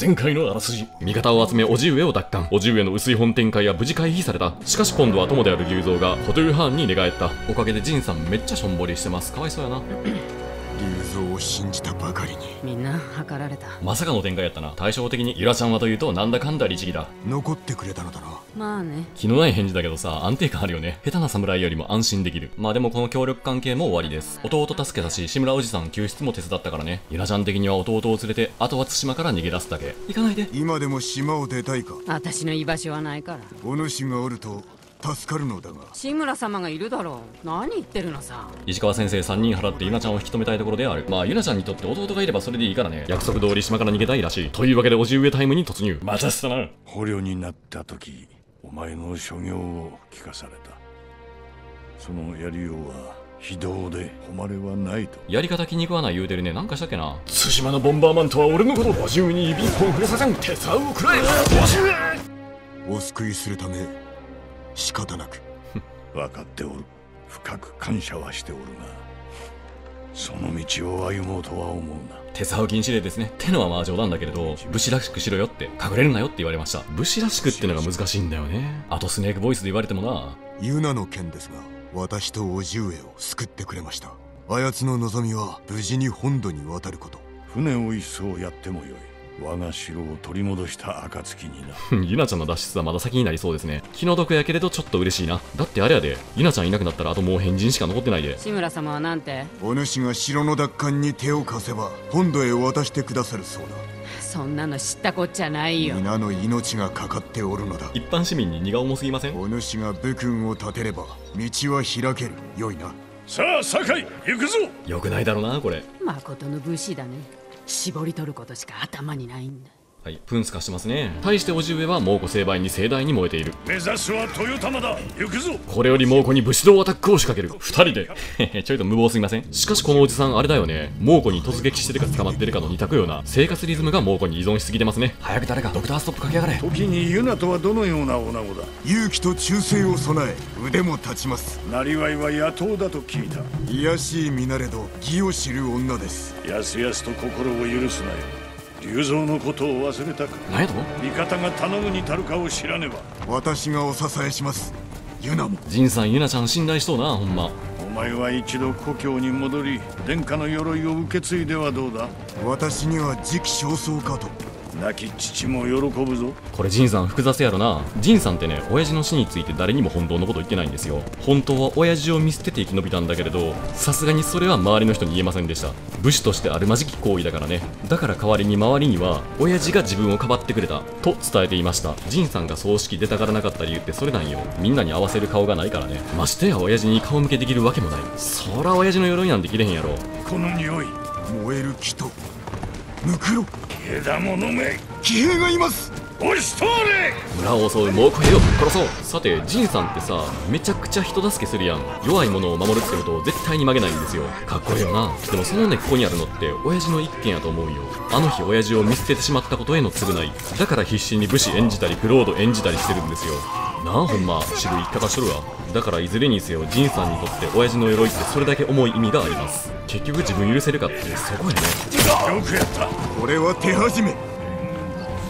前回のあらすじ。味方を集め叔父上を奪還。叔父上の薄い本展開は無事回避された。しかし今度は友である龍蔵がホトゥーハーンに寝返った。おかげでジンさんめっちゃしょんぼりしてます。かわいそうやな龍蔵を信じたばかりに。みんな測られた。まさかの展開やったな。対照的にユラちゃんはというとなんだかんだ律儀だ。残ってくれたのだな。まあね。気のない返事だけどさ安定感あるよね。下手な侍よりも安心できる。まあでもこの協力関係も終わりです。弟助けたし志村おじさん救出も手伝ったからね。ユラちゃん的には弟を連れてあとは対馬から逃げ出すだけ。行かないで。今でも島を出たいか？私の居場所はないから。お主がおると助かるのだが。志村様がいるだろう。何言ってるのさ。石川先生3人払ってユナちゃんを引き止めたいところである。まあユナちゃんにとって弟がいればそれでいいからね。約束通り島から逃げたいらしい。というわけで叔父上タイムに突入。待たせたな捕虜になった時お前の所業を聞かされた。そのやりようは非道で誉れはないと。やり方気に食わない言うてるね。なんかしたっけな。対馬のボンバーマンとは俺のこと叔父上に指一本触れさせん。手竿をくらえお救いするため仕方なく。分かっておる。深く感謝はしておるがその道を歩もうとは思うな。手竿禁止令ですね。ってのはまあ冗談だけれど武士らしくしろよって隠れるなよって言われました。武士らしくってのが難しいんだよね。あとスネークボイスで言われてもな。ユナの件ですが私と叔父上を救ってくれました。あやつの望みは無事に本土に渡ること。船を一艘やってもよい我が城を取り戻した暁にな。ユナちゃんの脱出はまだ先になりそうですね。気の毒やけれどちょっと嬉しいな。だってあれやで。ユナちゃんいなくなったらあともう変人しか残ってないで。志村様はなんて？お主が城の奪還に手を貸せば本土へ渡してくださるそうだ。そんなの知ったこっちゃないよ。皆の命がかかっておるのだ。一般市民に荷が重すぎません？お主が武君を立てれば道は開ける。よいな。さあ酒井行くぞ。よくないだろうなこれ。誠の武士だね絞り取ることしか頭にないんだ。はい。プンス化してますね。対して叔父上は猛虎成敗に盛大に燃えている。目指すは豊玉だ。行くぞ。これより猛虎に武士道アタックを仕掛ける。二人で。へ へちょいと無謀すぎません？しかしこのおじさんあれだよね。猛虎に突撃してるか捕まってるかの二択ような。生活リズムが猛虎に依存しすぎてますね。早く誰かドクターストップかけやがれ。時にユナとはどのような女子だ。勇気と忠誠を備え腕も立ちます。なりわいは野党だと聞いた。卑しい身なれど義を知る女です。やすやすと心を許すなよ龍蔵のことを忘れたか。何やと？味方が頼むに足るかを知らねば。私がお支えします。ユナも。ジンさんユナちゃん信頼しとうなほんま。お前は一度故郷に戻り殿下の鎧を受け継いではどうだ？私には時期尚早かと亡き父も喜ぶぞ。これジンさん複雑やろな。ジンさんってね親父の死について誰にも本当のこと言ってないんですよ。本当は親父を見捨てて生き延びたんだけれどさすがにそれは周りの人に言えませんでした。武士としてあるまじき行為だからね。だから代わりに周りには親父が自分をかばってくれたと伝えていました。ジンさんが葬式出たがらなかった理由ってそれなんよ。みんなに合わせる顔がないからね。ましてや親父に顔向けできるわけもない。そら親父の鎧なんて着れへんやろ。この匂い燃える木とムクロ枝物め騎兵がいます。押し通れ村を襲う猛虎兵をぶっ殺そう。さてジンさんってさめちゃくちゃ人助けするやん。弱い者を守るってことを絶対に曲げないんですよ。かっこいいよな。でもその根っこにあるのって親父の一件やと思うよ。あの日親父を見捨ててしまったことへの償い。だから必死に武士演じたりクロード演じたりしてるんですよ。なあほんま。渋い生き方しとるわ。だからいずれにせよジンさんにとって親父の鎧ってそれだけ重い意味があります。結局自分許せるかってそこやね。よくやった。これは手始め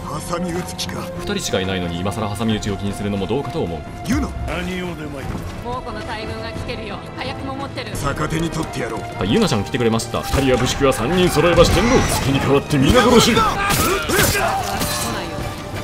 挟み撃つ気か。二人しかいないのに今更挟み撃ちを気にするのもどうかと思う。ユナ何をでまい猛虎の大軍が来てるよ早くも持ってる逆手に取ってやろう。はいゆなちゃん来てくれました。二人は武宿は三人揃えばしてんの月に代わって皆殺し。来ないよ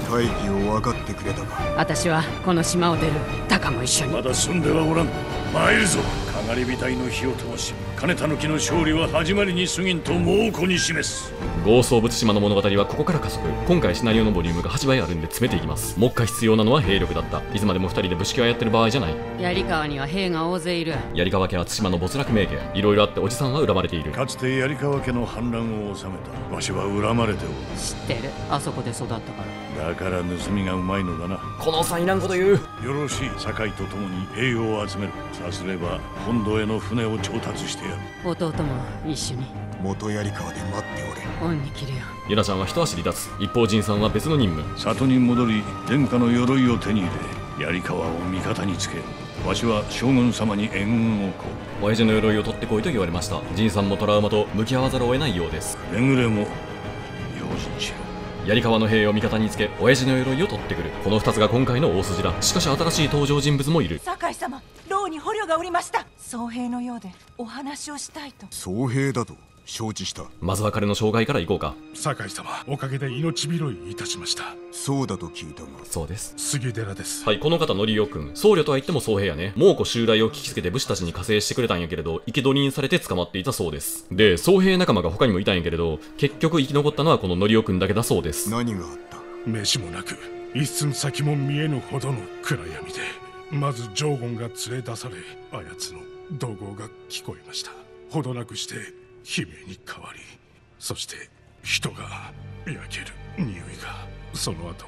大義を分かってくれたか。私はこの島を出る。タカも一緒に。まだ住んではおらん参るぞ。かがり火隊の火を灯し金たぬきの勝利は始まりに過ぎんと猛虎に示す。ゴースト・オブ・ツシマの物語はここから加速。今回シナリオのボリュームが8倍あるんで詰めていきます。目下必要なのは兵力だった。いつまでも2人で武士家をやってる場合じゃない。槍川には兵が大勢いる。槍川家は対馬の没落名家いろいろあっておじさんは恨まれている。かつて槍川家の反乱を収めた。わしは恨まれておる。知ってる。あそこで育ったから。だから盗みがうまいのだな。このおっさんいらんこと言う。よろしい。酒井と共に栄養を集める。さすれば本土への船を調達してやる。弟も一緒に。元槍川で待っておれ。恩に切るよ。ゆなちゃんは一足離脱。一方仁さんは別の任務。里に戻り殿下の鎧を手に入れ槍川を味方につけわしは将軍様に援軍をこ親父の鎧を取ってこいと言われました。仁さんもトラウマと向き合わざるを得ないようです。うくれぐれも用心しろ槍川の兵を味方につけ親父の鎧を取ってくる。この2つが今回の大筋だしかし新しい登場人物もいる。酒井様牢に捕虜がおりました。僧兵のようでお話をしたいと。僧兵だと？承知したまずは彼の紹介からいこうか酒井様おかげで命拾いいたしましたそうだと聞いたがそうです杉寺ですはい、この方、のりおくん。僧侶とは言っても僧兵やね。猛虎襲来を聞きつけて武士たちに加勢してくれたんやけれど、生け捕りにされて捕まっていたそうです。で、僧兵仲間が他にもいたんやけれど、結局生き残ったのはこののりおくんだけだそうです。何があった？飯もなく一寸先も見えぬほどの暗闇でまずジョーゴンが連れ出されあやつの怒号が聞こえましたほどなくして悲鳴に変わりそして人が焼ける匂いが。その後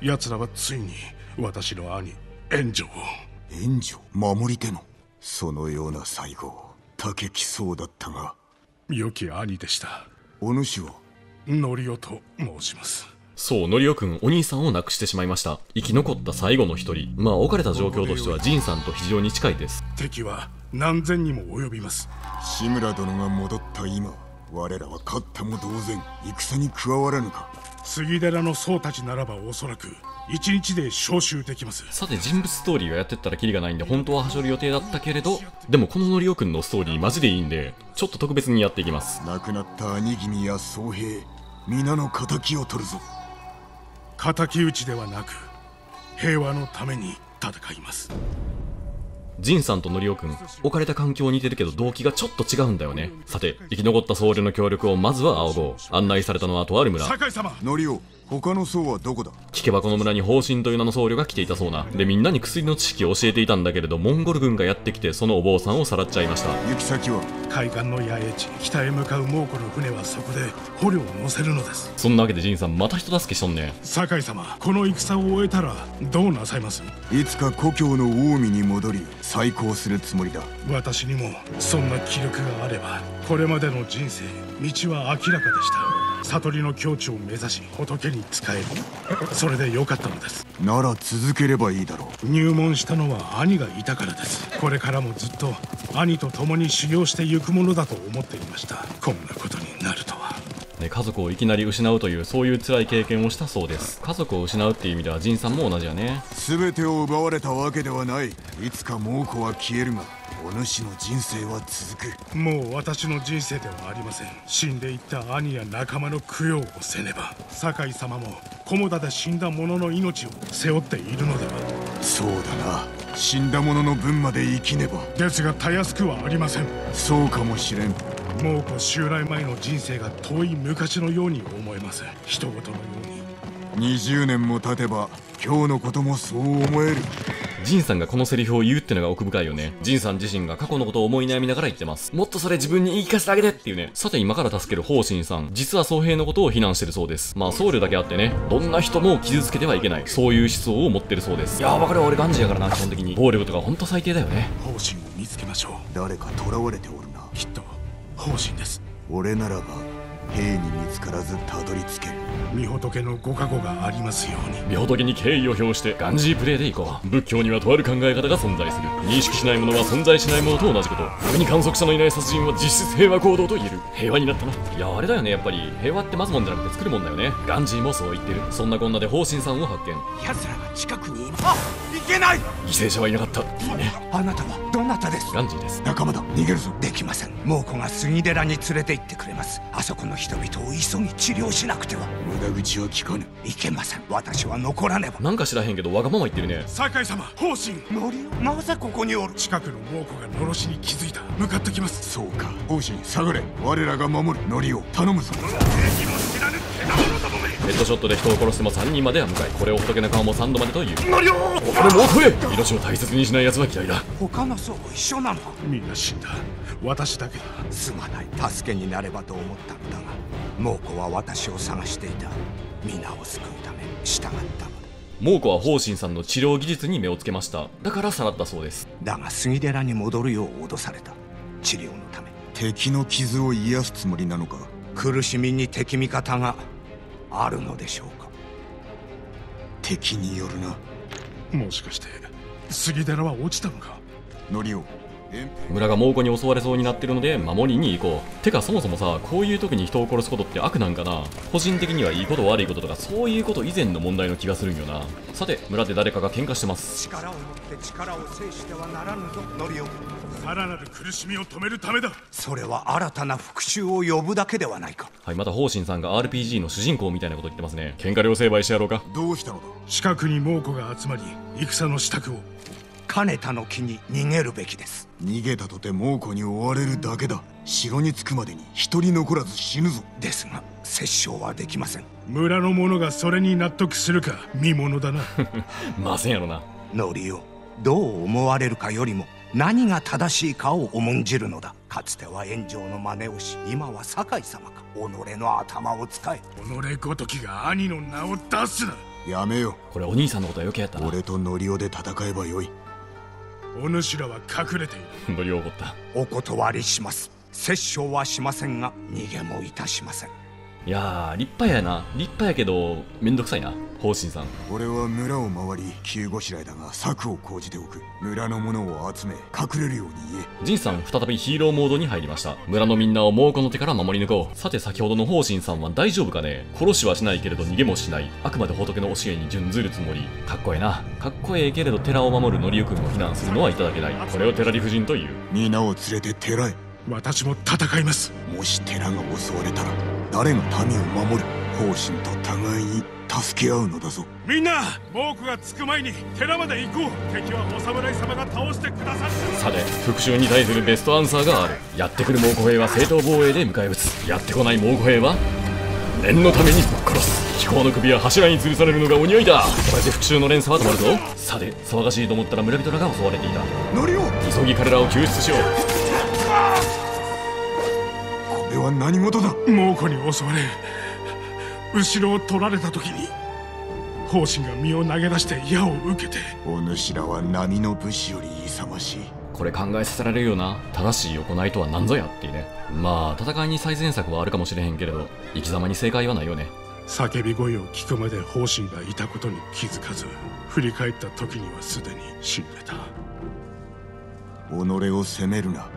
奴らはついに私の兄援助を。援助守り手の？そのような最後竹きそうだったが。良き兄でした。お主はノリオと申します。そう、のりおくん、お兄さんを亡くしてしまいました。生き残った最後の一人。まあ、置かれた状況としては、ジンさんと非常に近いです。敵は何千にも及びます。志村殿が戻った今我らは勝ったも同然戦に加わらぬか。杉寺の僧たちならばおそらく一日で召集できます。さて、人物ストーリーをやってったらキリがないんで、本当ははしょる予定だったけれど、でもこののりおくんのストーリーマジでいいんで、ちょっと特別にやっていきます。亡くなった兄君や僧兵皆の敵を取るぞ。敵討ちではなく平和のために戦いますジンさんとノリオくん、置かれた環境に似てるけど動機がちょっと違うんだよね。さて、生き残った僧侶の協力をまずは仰ごう。案内されたのはとある村。酒井様ノリオ他の僧はどこだ？聞けばこの村に方針という名の僧侶が来ていたそうな。で、みんなに薬の知識を教えていたんだけれど、モンゴル軍がやってきて、そのお坊さんをさらっちゃいました。行き先は？海岸の野営地北へ向かう猛虎の船はそこで捕虜を乗せるのですそんなわけでジンさん、また人助けしとんねん。酒井様この戦を終えたらどうなさいます？いつか故郷の近江に戻り再興するつもりだ私にもそんな気力があればこれまでの人生道は明らかでした悟りの境地を目指し仏に仕える。それでよかったのです。なら続ければいいだろう。入門したのは兄がいたからです。これからもずっと兄と共に修行してゆくものだと思っていました。こんなことになるとは。ね、家族をいきなり失うという、そういう辛い経験をしたそうです。家族を失うっていう意味では、ジンさんも同じやね。全てを奪われたわけではない。いつか猛虎は消えるがお主の人生は続く。もう私の人生ではありません。死んでいった兄や仲間の供養をせねば。酒井様も菰田で死んだ者の命を背負っているのでは。そうだな。死んだ者の分まで生きねば。ですがたやすくはありません。そうかもしれん。猛虎襲来前の人生が遠い昔のように思えます。人事のように。20年も経てば今日のこともそう思えるジンさんがこのセリフを言うってのが奥深いよね。ジンさん自身が過去のことを思い悩みながら言ってます。もっとそれ自分に言い聞かせてあげてっていうね。さて今から助ける方針さん。実は僧兵のことを非難してるそうです。まあ僧侶だけあってね、どんな人も傷つけてはいけない。そういう思想を持ってるそうです。いやー、わかるわ俺ガンジーやからな、基本的に。暴力とかほんと最低だよね。方針を見つけましょう誰か囚われておるなきっと方針です俺ならば兵に見つからずたどり着ける。御仏のご加護がありますように。御仏に敬意を表してガンジープレイでいこう。仏教にはとある考え方が存在する。認識しないものは存在しないものと同じこと。逆に観測者のいない殺人は実質平和行動と言える。平和になったな。いやあれだよねやっぱり。平和って待つもんじゃなくて作るもんだよね。ガンジーもそう言ってる。そんなこんなで方針さんを発見。奴らが近くにいあいけない！犠牲者はいなかった。いいね。あなたはどなたです？ガンジーです。仲間だ。逃げるぞ。できません。猛虎が杉寺に連れて行ってくれます。あそこの人々を急ぎ治療しなくては。無駄口は聞かぬ。いけません。私は残らねば。なんか知らへんけどわがまま言ってるね。酒井様方針。ノリオなぜここにおる？近くの猛虎がのろしに気づいた。向かってきます。そうか。方針下がれ。我らが守る。ノリを頼むぞヘッドショットで人を殺しても3人までは向かいこれを仏の顔も3度までという。ノリオ他の猛虎へ命を大切にしない奴は嫌いだ。他の層も一緒なのか？みんな死んだ。私だけだ。すまない。助けになればと思ったのだが猛虎は私を探していた。皆を救うため従ったの猛虎は方針さんの治療技術に目をつけました。だからさらったそうです。だが杉寺に戻るよう脅された。治療のため。敵の傷を癒すつもりなのか？苦しみに敵味方があるのでしょうか？敵によるな。もしかして杉寺は落ちたのか？ノリオ村が猛虎に襲われそうになってるので守りに行こう。てかそもそもさこういう時に人を殺すことって悪なんかな。個人的にはいいこと悪いこととかそういうこと以前の問題の気がするんよな。さて村で誰かが喧嘩してます。力を持って力を制してはならぬぞ。ノリオさらなる苦しみを止めるためだ。それは新たな復讐を呼ぶだけではないか。はいまた方針さんが RPG の主人公みたいなこと言ってますね。喧嘩両成敗してやろうか。どうしたのだ。近くに猛虎が集まり戦の支度を金田の木に逃げるべきです。逃げたとて猛虎に追われるだけだ。城に着くまでに一人残らず死ぬぞ。ですが殺傷はできません。村の者がそれに納得するか見ものだな。ませんやろな。ノリオどう思われるかよりも何が正しいかを重んじるのだ。かつては炎上の真似をし今は堺様か。己の頭を使え。己ごときが兄の名を出すな。やめよこれお兄さんのことは余計やったな。俺とノリオで戦えばよいお主らは隠れている。乗り怒ったお断りします。殺傷はしませんが逃げもいたしませんいやー立派やな。立派やけどめんどくさいな。方針さん。俺は村を回り急ごしらえだが策を講じておく。村の者を集め隠れるように言え。ジンさん再びヒーローモードに入りました。村のみんなを猛虎の手から守り抜こう。さて先ほどの方針さんは大丈夫かね。殺しはしないけれど逃げもしない。あくまで仏の教えに準ずるつもり。かっこええな。かっこええけれど寺を守るのりゆくんを非難するのはいただけない。これを寺理不尽という。皆を連れて寺へ私も戦います。もし寺が襲われたら誰が民を守る方針と互いに助け合うのだぞ。みんな猛虎が着く前に寺まで行こう。敵はお侍様が倒してくださる。さて復讐に対するベストアンサーがある。やってくる猛虎兵は正当防衛で迎え撃つ。やってこない猛虎兵は念のためにぶっ殺す。飛行の首は柱に吊るされるのがお似合いだ。これで復讐の連鎖は止まるぞ。さて騒がしいと思ったら村人らが襲われていた。ノリオ急ぎ彼らを救出しようは何事だ？猛虎に襲われ後ろを取られた時に方針が身を投げ出して矢を受けてお主らは波の武士より勇ましい。これ考えさせられるよな。正しい行いとは何ぞやっていうね。まあ戦いに最善策はあるかもしれへんけれど生き様に正解はないよね。叫び声を聞くまで方針がいたことに気づかず振り返った時にはすでに死んでた。己を責めるな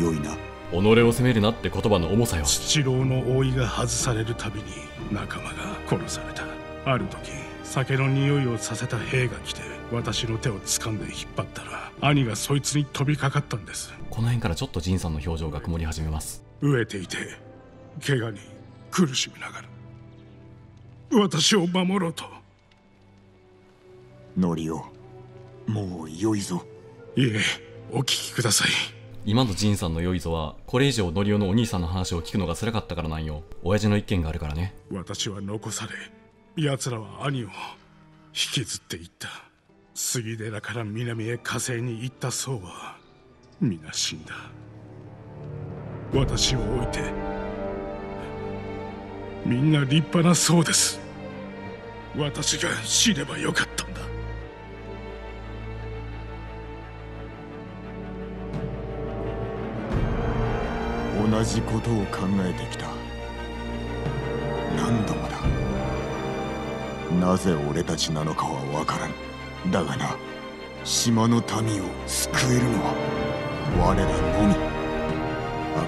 よいな。己を責めるなって言葉の重さよ。七郎の覆いが外されるたびに仲間が殺された。ある時酒の匂いをさせた兵が来て私の手を掴んで引っ張ったら兄がそいつに飛びかかったんです。この辺からちょっとジンさんの表情が曇り始めます。飢えていて怪我に苦しみながら。私を守ろうと。ノリオもう良いぞ。いえお聞きください今のジンさんの良いぞはこれ以上ノリオのお兄さんの話を聞くのが辛かったからなんよ。親父の一件があるからね。私は残され奴らは兄を引きずっていった。杉寺から南へ火星に行った僧は皆死んだ。私を置いてみんな立派な僧です。私が死ねばよかったんだ。同じことを考えてきた。何度もだ。なぜ俺たちなのかは分からん。だがな島の民を救えるのは我らのみ。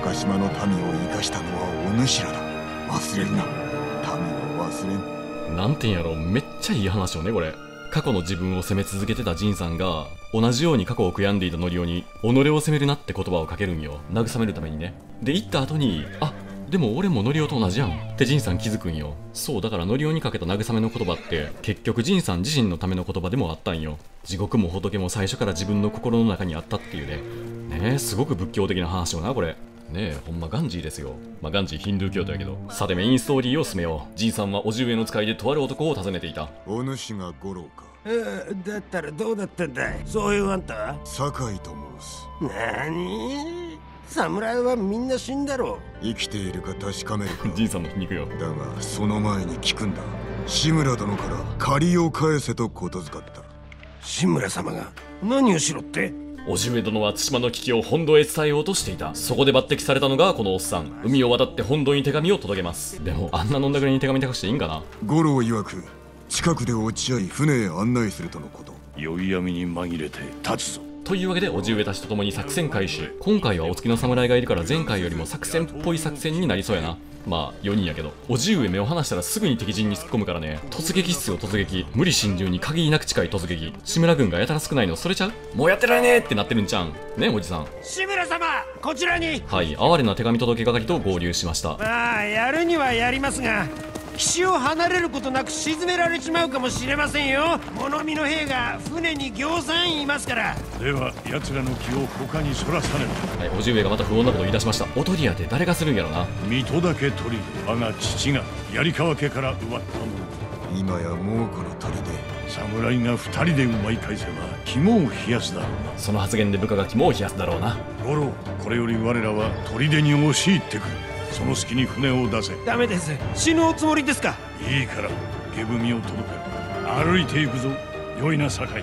赤島の民を生かしたのはお主らだ。忘れるな。民を忘れん。なんてんやろ。めっちゃいい話よねこれ。過去の自分を責め続けてたジンさんが同じように過去を悔やんでいたノリオに己を責めるなって言葉をかけるんよ。慰めるためにね。で言った後にあでも俺もノリオと同じやん。ってジンさん気づくんよ。そうだからノリオにかけた慰めの言葉って結局ジンさん自身のための言葉でもあったんよ。地獄も仏も最初から自分の心の中にあったっていうね。ねえすごく仏教的な話よなこれ。ねえほんまガンジーですよ。まあガンジーヒンドゥー教徒やけどさてメインストーリーを進めよう。ジンさんはおじ上の使いでとある男を訪ねていた。お主が五郎か。えだったらどうだったんだい？そういうあんた酒井と申す。なに侍はみんな死んだろ生きているか確かめるか。ジンさんの皮肉よ。だがその前に聞くんだ。志村殿から借りを返せとことづかった。志村様が何をしろって？おじ上殿は対馬の危機を本土へ伝えようとしていた。そこで抜擢されたのがこのおっさん。海を渡って本土に手紙を届けます。でもあんな飲んだくれに手紙託していいんかな？五郎曰く近くで落ち合い船へ案内するとのこと。宵闇に紛れて立つぞ。というわけで叔父上たちと共に作戦開始。今回はお付きの侍がいるから前回よりも作戦っぽい作戦になりそうやなまあ4人やけど叔父上目を離したらすぐに敵陣に突っ込むからね。突撃っすよ突撃。無理侵入に限りなく近い突撃。志村軍がやたら少ないの？それちゃう？もうやってられねえってなってるんちゃう？んねおじさん。志村様こちらに。はい哀れな手紙届け係と合流しました。まあやるにはやりますが岸を離れることなく沈められちまうかもしれませんよ。物見の兵が船にぎょうさんいますから。では奴らの気を他にそらさねば。はい叔父上がまた不穏なことを言い出しました。おとりやって誰がするんやろな？水戸だけ取り我が父が槍川家から奪ったもの。今や猛虎の砦。侍が二人で奪い返せば肝を冷やすだろうな。その発言で部下が肝を冷やすだろうな。五郎これより我らは砦に押し入ってくる。その隙に船を出せ。ダメです。死ぬおつもりですか。いいから下踏みを届け。歩いていくぞ。良いな酒井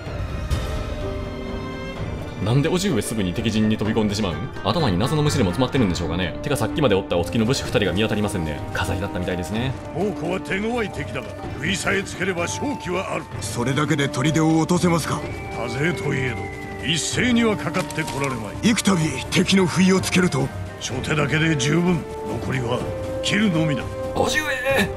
なんで叔父上すぐに敵陣に飛び込んでしまうん？頭に謎の虫でも詰まってるんでしょうかね。てかさっきまでおったお月の武士2人が見当たりませんね。飾りだったみたいですね。猛虎は手強い敵だが食いさえつければ勝機はある。それだけで砦を落とせますか？多勢といえど一斉にはかかってこられまい。幾度敵の不意をつけると？初手だけで十分残りは切るのみだ叔父上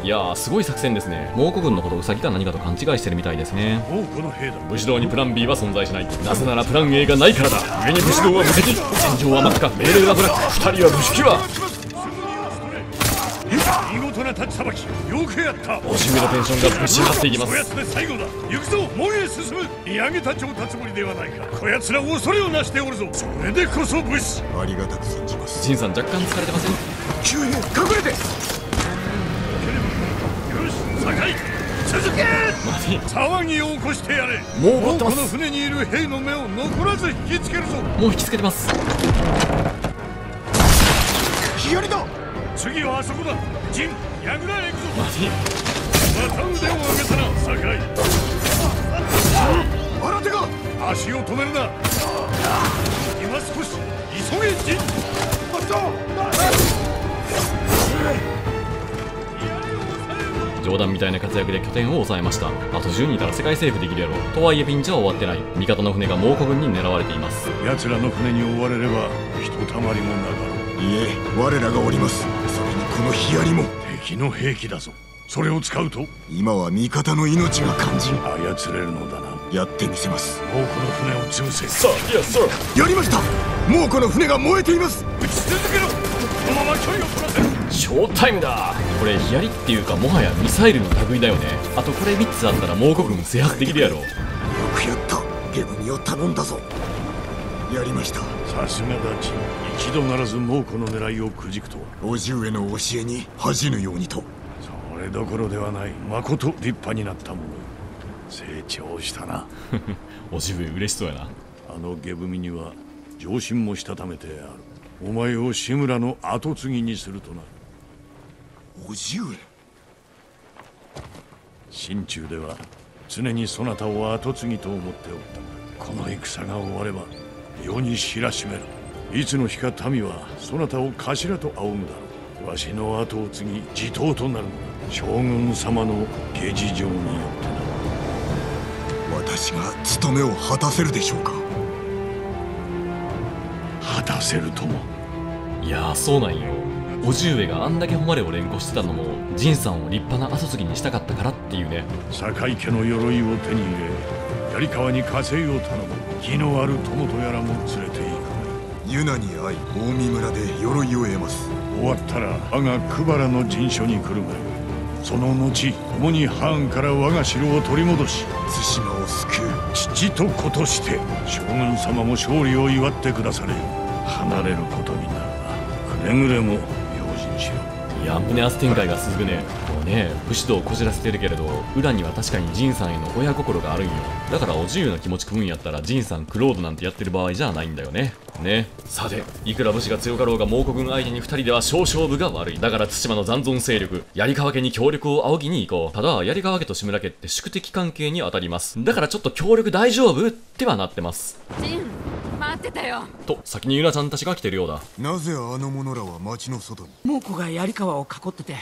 いやーすごい作戦ですね。猛虎軍のことをウサギか何かと勘違いしてるみたいですね。猛虎の兵だ。武士道にプラン B は存在しない。なぜならプラン A がないからだ。上に武士道は無敵。戦場は真っ赤命令はブラック2人は武士機は見事な立ちさばき。よくやった。叔父上のテンションがぶち上がっていきます。こやつで最後だ。行くぞ門へ進む。見上げた長達ぶりではないか。こやつら恐れをなしておるぞ。それでこそ武士。ありがたく存じますジンさん若干疲れてません？急に隠れて騒ぎを起こしてやれもう終わってます。この船にいる兵の目を残らず引きつけるぞ。もう引きつけてます。左だ。次はあそこだ。陣櫓へ行くぞ。マジまた腕を上げたな酒井。新手が。足を止めるな。今少し急げ陣冗談みたいな活躍で拠点を抑えました。あと10人いたら世界征服できるやろ。とはいえピンチは終わってない。味方の船が猛虎軍に狙われています。奴らの船に追われればひとたまりもなかろう。いえ我らがおります。それにこのヒアリも。敵の兵器だぞ。それを使うと今は味方の命が肝心。操れるのだな。やってみせます。多くの船を潰せ。さあいやさやりました。猛虎の船が燃えています。撃ち続けろ。このまま距離を取らせショータイムだ。これヒヤリっていうかもはやミサイルの類だよね。あとこれ3つあったら猛虎軍制圧できるやろ。よくやった。ゲブミを頼んだぞ。やりました。さすがだち。一度ならず猛虎の狙いをくじくとは。叔父上の教えに恥じぬようにと。それどころではない。まこと立派になったもの成長したな。おじ上嬉しそうやな。あの下踏みには上心もしたためてある。お前を志村の跡継ぎにするとな叔父上。心中では常にそなたを跡継ぎと思っておったがこの戦が終われば世に知らしめる。いつの日か民はそなたを頭と仰ぐだろう。わしの後を継ぎ地頭となるのだ。将軍様の下事情によってな。私が務めを果たせるでしょうか。果たせるとも。いやーそうなんよおじ上があんだけ誉れを連呼してたのも仁さんを立派な後継ぎにしたかったからっていうね堺家の鎧を手に入れ槍川に加勢を頼む気のある友とやらも連れて行くユナに会い大見村で鎧を得ます終わったら我が久原の陣所に来るがその後共に藩から我が城を取り戻し対馬を救う父と子として将軍様も勝利を祝ってくだされ離れることになるがくれぐれもしろいや胸圧展開が続くね。こうね武士道をこじらせてるけれど裏には確かに仁さんへの親心があるんよ。だからお自由な気持ち組むんやったら仁さんクロードなんてやってる場合じゃないんだよね。ね。さて。いくら武士が強かろうが猛虎軍相手に2人では小勝負が悪い。だから対馬の残存勢力槍川家に協力を仰ぎに行こう。ただ槍川家と志村家って宿敵関係に当たります。だからちょっと協力大丈夫？ってはなってます。ジン待ってたよ。と先にユナちゃんたちが来てるようだ。なぜあの者らは町の外に？猛虎が槍川を囲ってて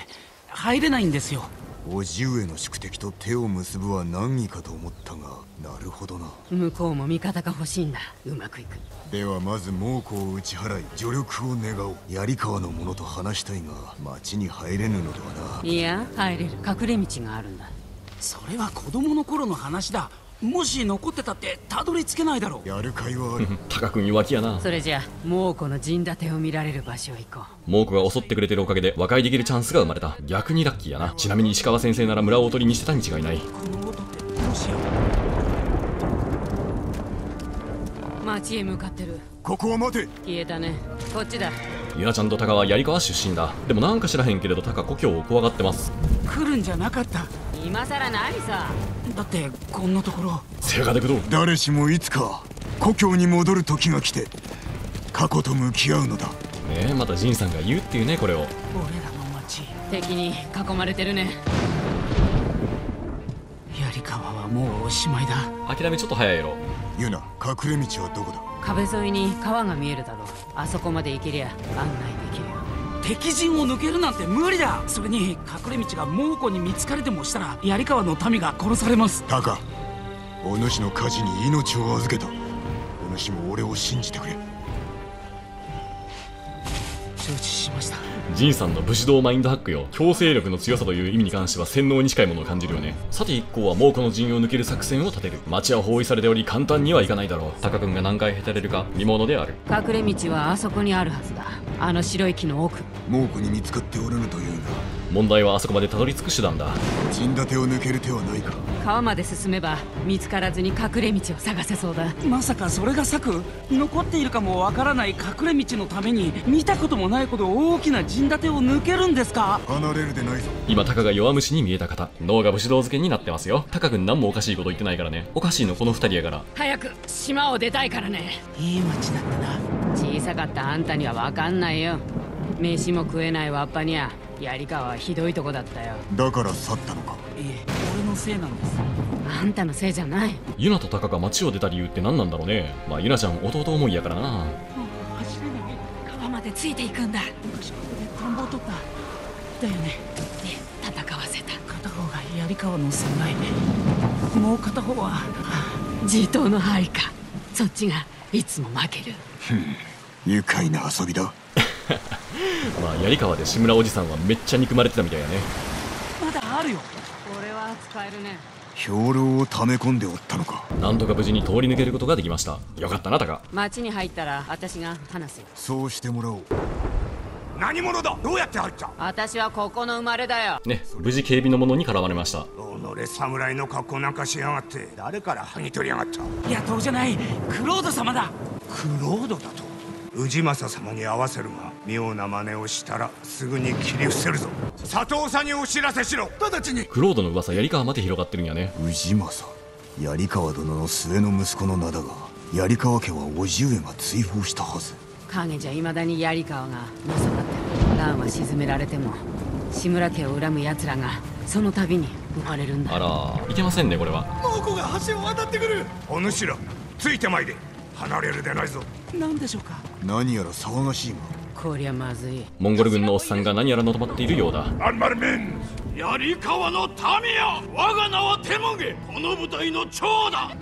入れないんですよ。叔父上の宿敵と手を結ぶは難儀かと思ったがなるほどな。向こうも味方が欲しいんだ。うまくいく。ではまず猛虎を打ち払い助力を願おう。槍川の者と話したいが町に入れぬのではな。いや入れる。隠れ道があるんだ。それは子供の頃の話だもし残ってたってたどり着けないだろう。やるかいはある。タカ君弱気やな。それじゃ猛虎の陣立てを見られる場所へ行こう。猛虎が襲ってくれてるおかげで和解できるチャンスが生まれた。逆にラッキーやな。ちなみに石川先生なら村をおとりにしてたに違いない。この音ってどうしよう町へ向かってる。ここは待て。消えたね。こっちだ。ゆなちゃんとタカは槍川出身だ。でもなんか知らへんけれどタカ故郷を怖がってます。来るんじゃなかった今さら何さ。だってこんなところ。せやかでくど誰しもいつか故郷に戻る時が来て過去と向き合うのだ。ねえまたジンさんが言うっていうねこれを。俺らの町敵に囲まれてるね。槍川はもうおしまいだ。諦めちょっと早いやろ。ユナ隠れ道はどこだ？壁沿いに川が見えるだろう。あそこまで行けりゃ案内できるよ敵陣を抜けるなんて無理だ。それに隠れ道が猛虎に見つかれてもしたら槍川の民が殺されます。タカお主の火事に命を預けた。お主も俺を信じてくれ。承知しました。ジンさんの武士道マインドハックよ。強制力の強さという意味に関しては洗脳に近いものを感じるよね。さて一行は猛虎の陣を抜ける作戦を立てる。町は包囲されており簡単にはいかないだろう。タカ君が何回へたれるか見ものである。隠れ道はあそこにあるはずだ。あの白い木の奥。猛虎に見つかっておらぬというが問題はあそこまでたどり着く手段だ。陣立てを抜ける手はないか川まで進めば見つからずに隠れ道を探せそうだ。まさかそれが策？残っているかもわからない隠れ道のために。見たこともないほど大きな陣立てを抜けるんですか？離れるでないぞ。今タカが弱虫に見えた方脳が武士道漬けになってますよ。タカ君何もおかしいこと言ってないからね。おかしいのこの二人やから。早く島を出たいからね。いい町だったな。小さかったあんたには分かんないよ。飯も食えないわっぱにゃ。槍川はひどいとこだったよ。だから去ったのかのせいなんです。あんたのせいじゃない。ユナとタカが町を出た理由って何なんだろうね。まあユナちゃん弟思いやからな。走れない川までついていくんだ。昔ここで田んぼを取っただよね。で戦わせた。片方が槍川の侍もう片方は地頭の配下。そっちがいつも負ける。愉快な遊びだ。まあ槍川で志村おじさんはめっちゃ憎まれてたみたいやね。まだあるよこれは使えるね。兵糧を溜め込んでおったのか。なんとか無事に通り抜けることができました。よかったなタカ。町に入ったら私が話すよ。そうしてもらおう。何者だ？どうやって入った？私はここの生まれだよ。ね無事警備の者に絡まれました。己侍の格好なんかしやがって。誰から剥ぎ取りやがった？野党じゃない。クロード様だ。クロードだと？氏政様に合わせるが妙な真似をしたらすぐに切り伏せるぞ。佐藤さんにお知らせしろ。直ちに。クロードの噂槍川まで広がってるんやね。氏政槍川殿の末の息子の名だが槍川家は叔父上が追放したはず。影じゃ未だに槍川がのさばってる蘭は沈められても志村家を恨む奴らがその度に生まれるんだ。あらいけませんねこれは。猛虎が橋を渡ってくる。お主らついてまいれ。離れるでないぞ。何でしょうか何やら騒がしいがこりゃまずい。モンゴル軍のおっさんが何やらのとまっているようだ。アンマルメン槍川の民や我が名はテモゲこの部隊の長だ。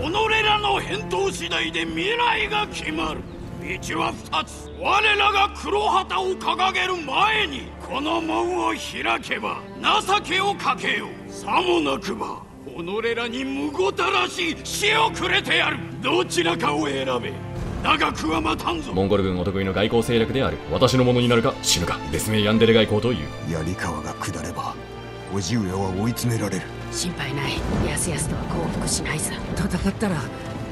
己らの返答次第で未来が決まる。道は二つ。我らが黒旗を掲げる前にこの門を開けば情けをかけよう。さもなくば己らにむごたらしい死をくれてやる。どちらかを選べ長くは待たんぞ。モンゴル軍お得意の外交戦略である私のものになるか死ぬか。別名ヤンデレ外交という槍川が下れば叔父上は追い詰められる。心配ない。やすやすとは降伏しないさ。戦ったら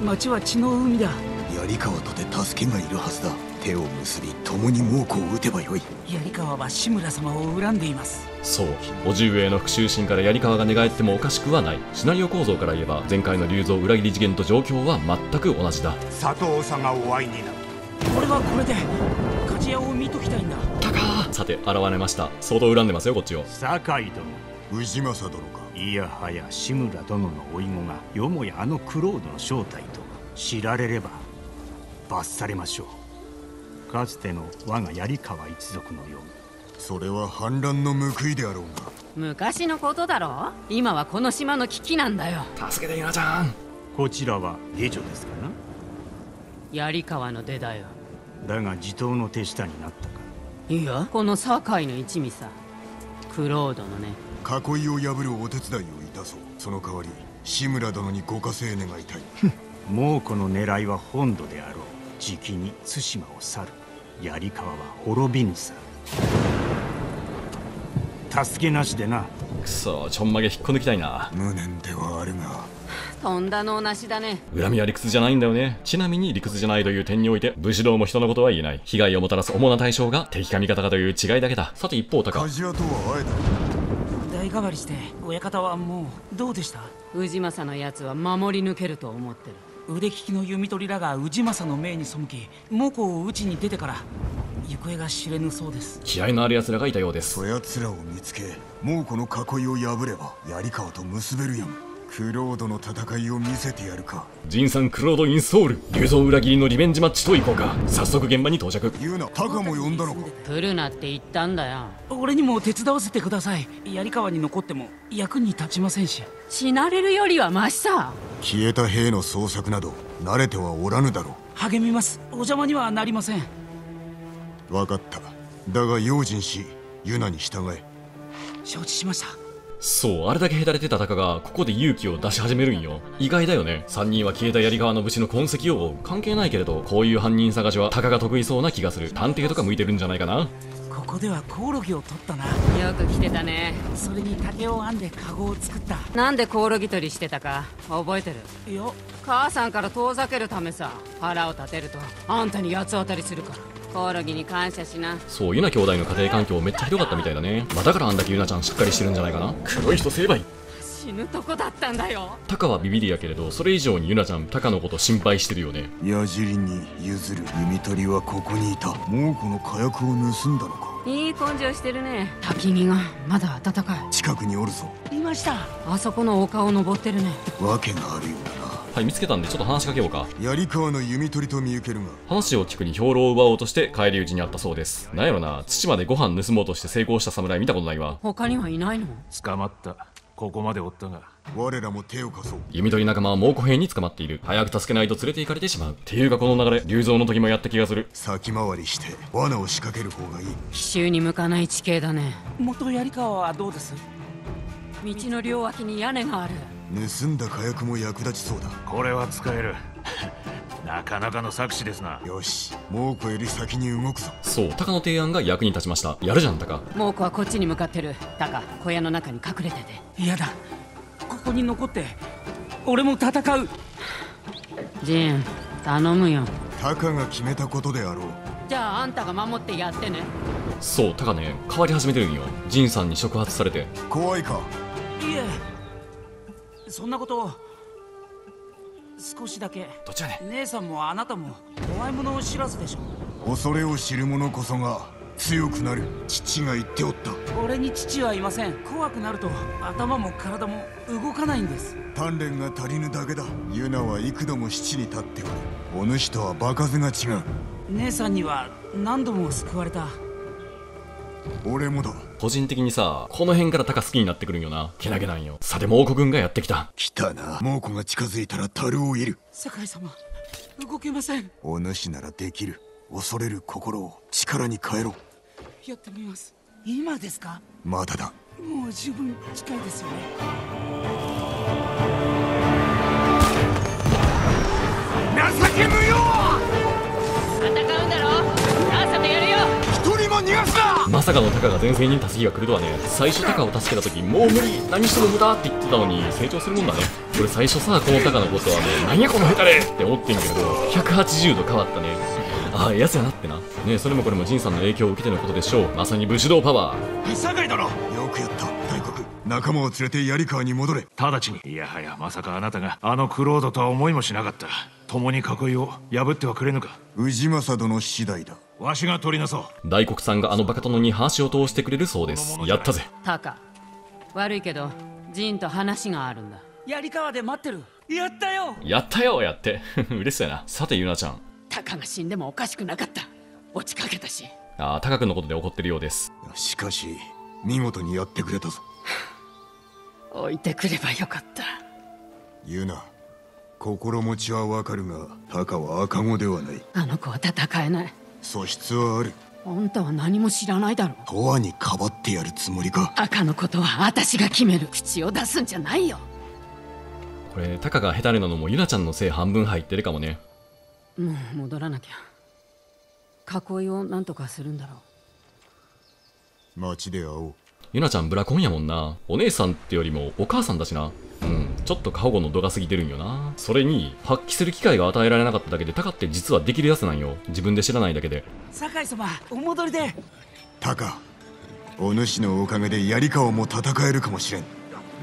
町は血の海だ。槍川とて助けがいるはずだ。手を結び共に猛虎を撃てばよい。槍川は志村様を恨んでいますそう叔父上への復讐心から槍川が寝返ってもおかしくはない。シナリオ構造から言えば前回の竜蔵裏切り事件と状況は全く同じだ。佐藤さんがお会いになる。これはこれで鍛冶屋を見ときたいんだ。さて現れました。相当恨んでますよこっちを。酒井殿。氏政殿か。いやはや志村殿の甥子がよもやあのクロードの正体と知られれば罰されましょう。かつての我が槍川一族のようにそれは反乱の報いであろうが昔のことだろ？今はこの島の危機なんだよ。助けてゆなちゃん。こちらは下女ですかな？槍川の出だよ。だが地頭の手下になったか。いやこの堺の一味さ。クロードのね。囲いを破るお手伝いをいたそう。その代わり志村殿にご加勢願いたい。猛虎の狙いは本土であろう。じきに対馬を去る。槍川は滅びぬさ助けなしでな。くそちょんまげ引っこ抜きたいな。無念ではあるが。とんだのなしだね。恨みは理屈じゃないんだよね。ちなみに理屈じゃないという点において武士道も人のことは言えない。被害をもたらす主な対象が敵か味方かという違いだけだ。さて一方高鍛冶屋とは会えた。代替わりして親方はもうどうでした？氏政のやつは守り抜けると思ってる。腕利きの弓取りらが氏政の命に背き猛虎を討ちに出てから行方が知れぬそうです。気合のある奴らがいたようです。そやつらを見つけもうこの囲いを破れば槍川と結べるやん。クロードの戦いを見せてやるか。ジンさんクロードインソール。竜蔵裏切りのリベンジマッチといこうか。早速現場に到着。言うな。タカも呼んだのか。来るなって言ったんだよ。俺にも手伝わせてください。槍川に残っても役に立ちませんし。死なれるよりはマシさ。消えた兵の捜索など慣れてはおらぬだろ励みます。お邪魔にはなりません。う分かった。だが用心しユナに従え。承知しました。そうあれだけへたれてたタカがここで勇気を出し始めるんよ。意外だよね。3人は消えた槍川の武士の痕跡を追う。関係ないけれどこういう犯人探しはタカが得意そうな気がする。探偵とか向いてるんじゃないかなここではコオロギを取ったな。よく来てたね。それに竹を編んでカゴを作った。なんでコオロギ取りしてたか覚えてる？いや。母さんから遠ざけるためさ腹を立てるとあんたに八つ当たりするから。コオロギに感謝しな。そうユナ兄弟の家庭環境めっちゃひどかったみたいだね、まあ、だからあんだけユナちゃんしっかりしてるんじゃないかな。黒い人成敗死ぬとこだったんだよ。タカはビビりやけれどそれ以上にユナちゃんタカのこと心配してるよね。矢尻に譲る弓取りはここにいた。もうこの火薬を盗んだのか。いい根性してるね。焚き木がまだ暖かい。近くにおるぞ。いました。あそこの丘を登ってるね。わけがあるようだな。はい見つけたんでちょっと話しかけようか。槍川の弓取りと見受けるが。話を聞くに兵糧を奪おうとして返り討ちにあったそうです。なんやろな。土までご飯盗もうとして成功した侍見たことないわ。他にはいないの？捕まったここまでおったが。我らも手を貸そう。弓取り仲間は猛虎兵に捕まっている。早く助けないと連れて行かれてしまう。っていうかこの流れ竜蔵の時もやった気がする。先回りして罠を仕掛ける方がいい。奇襲に向かない地形だね。元槍川はどうです？道の両脇に屋根がある盗んだ火薬も役立ちそうだ。これは使える。なかなかの策士ですな。よし猛虎より先に動くぞ。そうタカの提案が役に立ちました。やるじゃんタカ猛虎はこっちに向かってる。タカ小屋の中に隠れてて。嫌だ。ここに残って俺も戦う。ジン頼むよ。タカが決めたことであろう。じゃああんたが守ってやってね。そうタカね変わり始めてるんよ。ジンさんに触発されて。怖いか？いえそんなこと少しだけ。どっちやね姉さんもあなたも怖いものを知らずでしょ恐れを知る者こそが強くなる父が言っておった。俺に父はいません。怖くなると頭も体も動かないんです。鍛錬が足りぬだけだ。ユナは幾度も七に立っておる。お主とは場数が違う。姉さんには何度も救われた俺もだ。個人的にさこの辺からタカ好きになってくるんよな。けなげなんよ。さて猛虎軍がやってきた。来たな。猛虎が近づいたら樽をいる。酒井様動けません。お主ならできる。恐れる心を。力に変えろ。やってみます。今ですか？まだだ。もう十分近いですよね。情け無用も逃がすな！まさかのタカが前線に助けが来るとはね。最初タカを助けた時もう無理。何しても無駄って言ってたのに成長するもんだね。俺最初さこのタカのことはね何やこのヘタレ！って思ってんけど180度変わったね。ああやつやなってな。ねそれもこれもジンさんの影響を受けてのことでしょう。まさに武士道パワー。酒井殿よくやった大黒。仲間を連れて槍川に戻れ。直ちに。いやはやまさかあなたがあのクロードとは思いもしなかった共に囲いを破ってはくれぬか。氏政殿次第だ。わしが取りなそう。大黒さんがあのバカ殿に話を通してくれるそうです。やったぜ。タカ悪いけどジンと話があるんだ。槍川で待ってる。やったよ。やったよやって。嬉しそうやな。さてユナちゃん。タカが死んでもおかしくなかった。落ちかけたし。ああタカ君のことで怒ってるようです。しかし見事にやってくれたぞ。置いてくればよかった。ユナ心持ちはわかるがタカは赤子ではない。あの子は戦えない。素質はある。あんたは何も知らないだろ永遠にかばってやるつもりか。赤のことは私が決める。口を出すんじゃないよ。これタカが下手なのもユナちゃんのせい半分入ってるかもね。もう戻らなきゃ。囲いを何とかするんだろう。街で会おう。ユナちゃんブラコンやもんな。お姉さんってよりもお母さんだしなうん。ちょっと過保護の度が過ぎてるんよな。それに発揮する機会が与えられなかっただけでタカって実はできるやつなんよ。自分で知らないだけで。酒井様お戻りで。タカお主のおかげで槍川も戦えるかもしれん。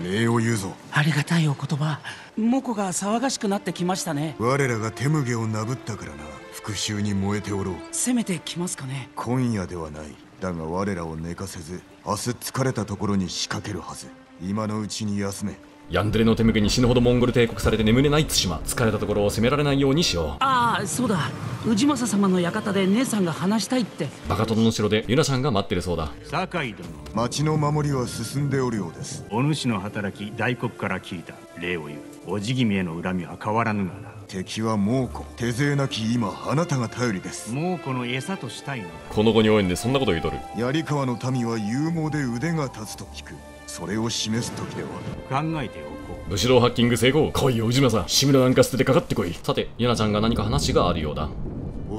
礼を言うぞ。ありがたいお言葉。モコが騒がしくなってきましたね。我らが手向げをなぶったからな。復讐に燃えておろう。攻めてきますかね。今夜ではない。だが我らを寝かせず明日疲れたところに仕掛けるはず。今のうちに休めヤンデレの手向けに死ぬほどモンゴル帝国されて眠れない対馬疲れたところを責められないようにしよう。ああそうだ。氏政様の館で姉さんが話したいって。バカ殿の城でユナちゃんが待ってるそうだ。酒井殿。町の守りは進んでおるようです。お主の働き大黒から聞いた礼を言う。おじ君への恨みは変わらぬがな。敵は猛虎。手勢なき今あなたが頼りです。猛虎の餌としたいのだ。この後に応援でそんなこと言うとる。槍川の民は勇猛で腕が立つと聞くそれを示す時では。考えておこ武士道ハッキング成功。来いよ氏政志村なんか捨ててかかってこい。さてユナちゃんが何か話があるようだ。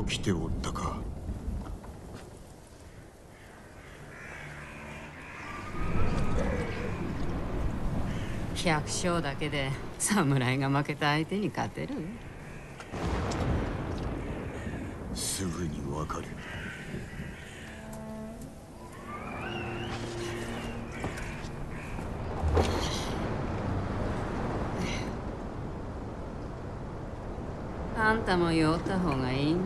起きておったか。百姓だけで侍が負けた相手に勝てる？すぐにわかるあんたも酔った方がいいね。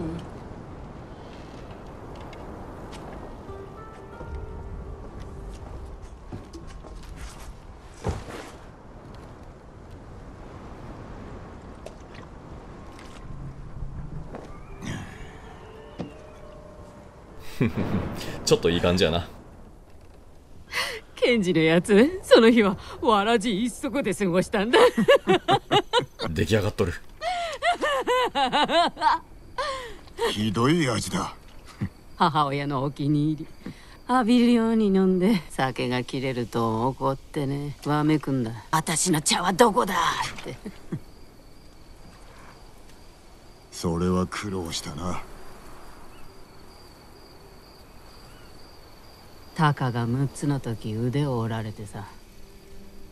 ちょっといい感じやな。ケンジのやつその日はわらじ一足で過ごしたんだ。出来上がっとるひどい味だ。母親のお気に入り。浴びるように飲んで。酒が切れると怒ってね。わめくんだ。私の茶はどこだ。って。それは苦労したな。タカが6つの時腕を折られてさ。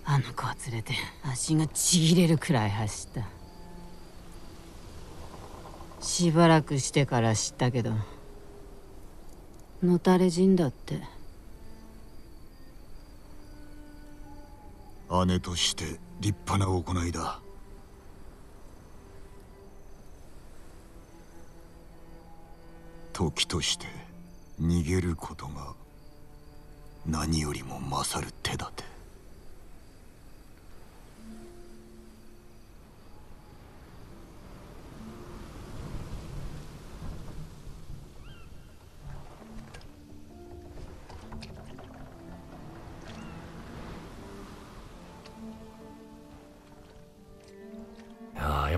あの子を連れて足がちぎれるくらい走ったしばらくしてから知ったけどのたれ死んだって。姉として立派な行いだ。時として逃げることが何よりも勝る手立て。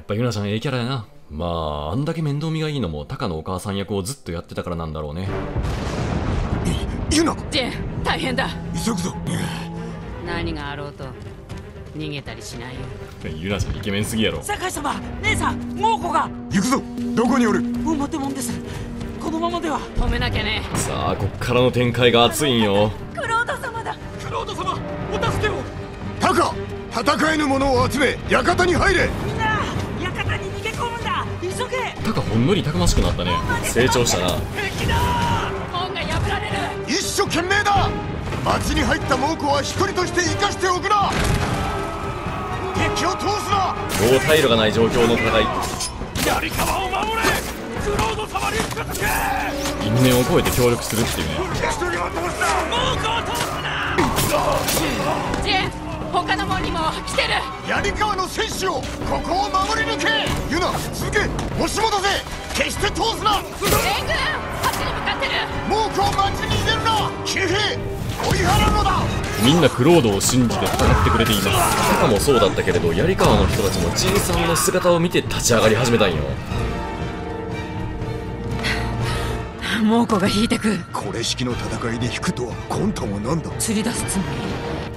っぱユナちゃんええキャラやな。まああんだけ面倒見がいいのもタカのお母さん役をずっとやってたからなんだろうね。ユナ？ジェン大変だ。急ぐぞ。何があろうと逃げたりしないよ。ユナちゃんイケメンすぎやろ。酒井様姉さん猛虎が。行くぞ。どこにおる？表もんです。このままでは。止めなきゃね。さあこっからの展開が熱いんよ。クロード様だ。クロード様お助けを。タカ戦えぬ者を集め館に入れ。みんな急げタカほんのりたくましくなったね。成長したな。一生懸命だ。町に入った猛虎は一人として生かしておくな。敵を通すな。もう退路がない状況の戦い。槍川を守れ。クロード様に近づけ因縁を越えて協力するっていうね。一人を通すな。猛虎を通すな。ジェン他の門にも来てる。槍川の戦士をここを守り抜け。ユナ続け押し戻せ。決して通すな。援軍あっちに向かってる。猛虎を町に入れるな騎兵追い払うのだ。みんなクロードを信じて戦ってくれています。タカもそうだったけれど槍川の人たちもジンさんの姿を見て立ち上がり始めたんよ。猛虎が引いてく。これ式の戦いで引くとは魂胆は何だ？釣り出すつも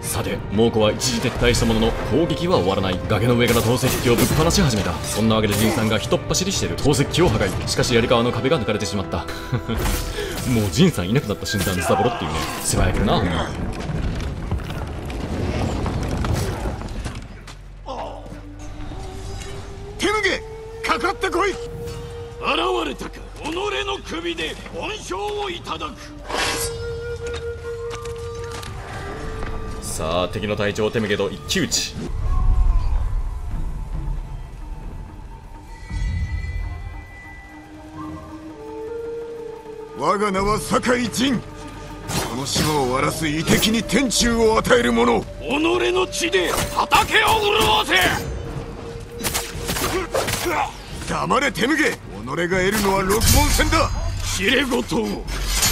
さて猛虎は一時撤退したものの攻撃は終わらない。崖の上から投石機をぶっ放し始めた。そんなわけでジンさんがひとっ走りしてる。投石機を破壊。しかし槍川の壁が抜かれてしまった。もうジンさんいなくなった瞬間ズタボロっていうね。世話やけどな。ほんま手向けかかってこい。現れたか。己の首で恩賞をいただく。さあ敵の隊長テメゲと一騎打ち。我が名は酒井仁。この島を荒らす遺敵に天誅を与える者。己の血で畑を潤せ。黙れ手向け己が得るのは六門戦だ。知れごとを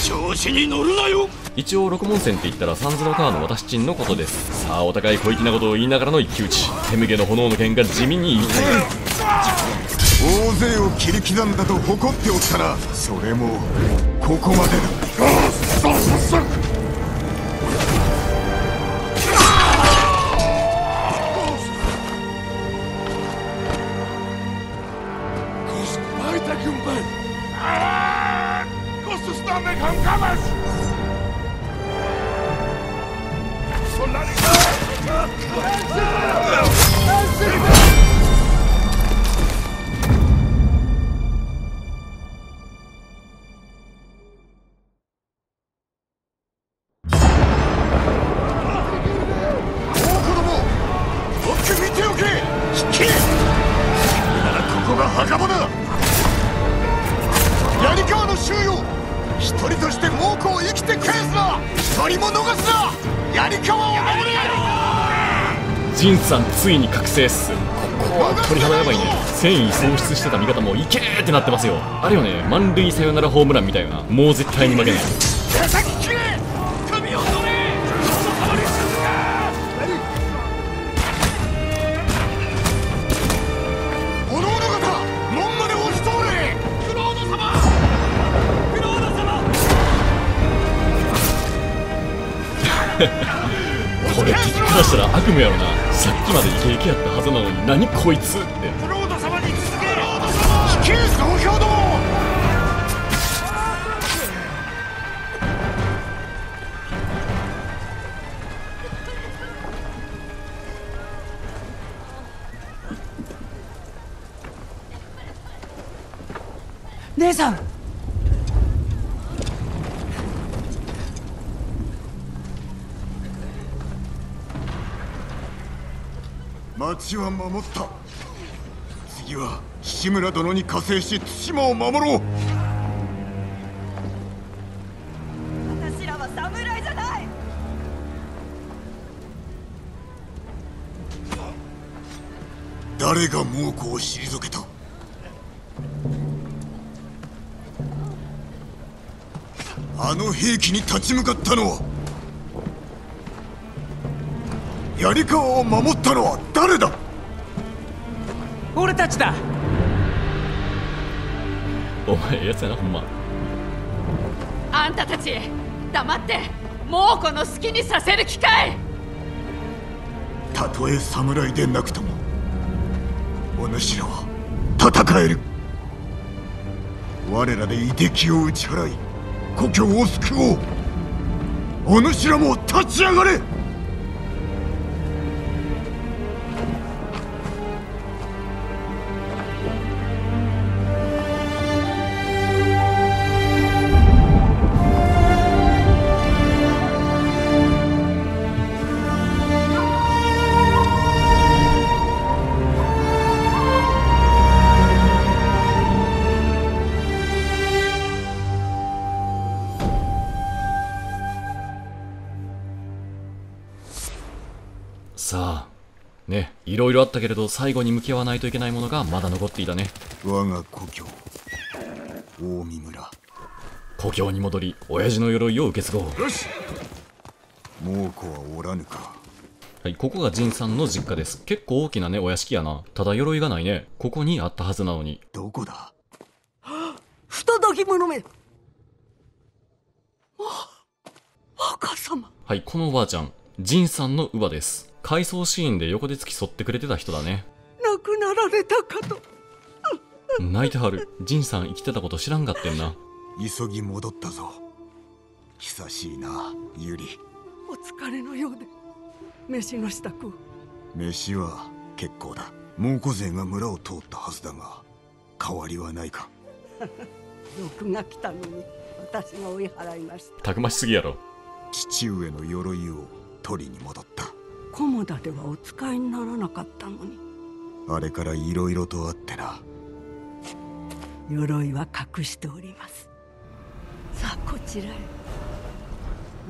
調子に乗るなよ一応六門戦って言ったら三途の川の私ちんのことです。さあお互い小粋なことを言いながらの一騎打ち。手向けの炎の剣が地味に痛い大勢を切り刻んだと誇っておったらそれもここまでだ。引けならここが墓場だ。槍川の収容。一人として猛虎を生きて返すな。一人も逃すな。槍川を守れ。ジンさんついに覚醒っす。ここは鳥肌やばいね。戦意喪失してた味方もいけーってなってますよ。あれよね。満塁サヨナラホームランみたいな。もう絶対に負けないしたら悪夢やろな。さっきまでイケイケやったはずなのに何こいつって。町は守った。次は志村殿に加勢し対馬を守ろう。私らは侍じゃない。誰が猛虎を退けた。あの兵器に立ち向かったのは槍川を守ったのは誰だ？俺たちだ。お前やつやなほんま。あんたたち黙って猛虎の好きにさせる機会。たとえ侍でなくともお主らは戦える。我らで遺敵を打ち払い故郷を救おう。お主らも立ち上がれろいろあったけれど最後に向き合わないといけないものがまだ残っていたね我が故郷近江村故郷に戻り親父の鎧を受け継ごうよし猛虎はおらぬかはい、ここがジンさんの実家です。結構大きなね、お屋敷やな。ただ鎧がないね。ここにあったはずなのに。どこだ？不届き者め若様はい、このおばあちゃん、ジンさんの乳母です。回想シーンで横で付き添ってくれてた人だね。亡くなられたかと。泣いてはる。ジンさん生きてたこと知らんかってんな。急ぎ戻ったぞ。久しいなユリ。お疲れのようで。飯の支度を。飯は結構だ。猛虎勢が村を通ったはずだが変わりはないか。毒が来たのに私が追い払いました。たくましすぎやろ。父上の鎧を取りに戻った菰田ではお使いにならなかったのに。あれから色々とあってな。鎧は隠しております。さあこちらへ。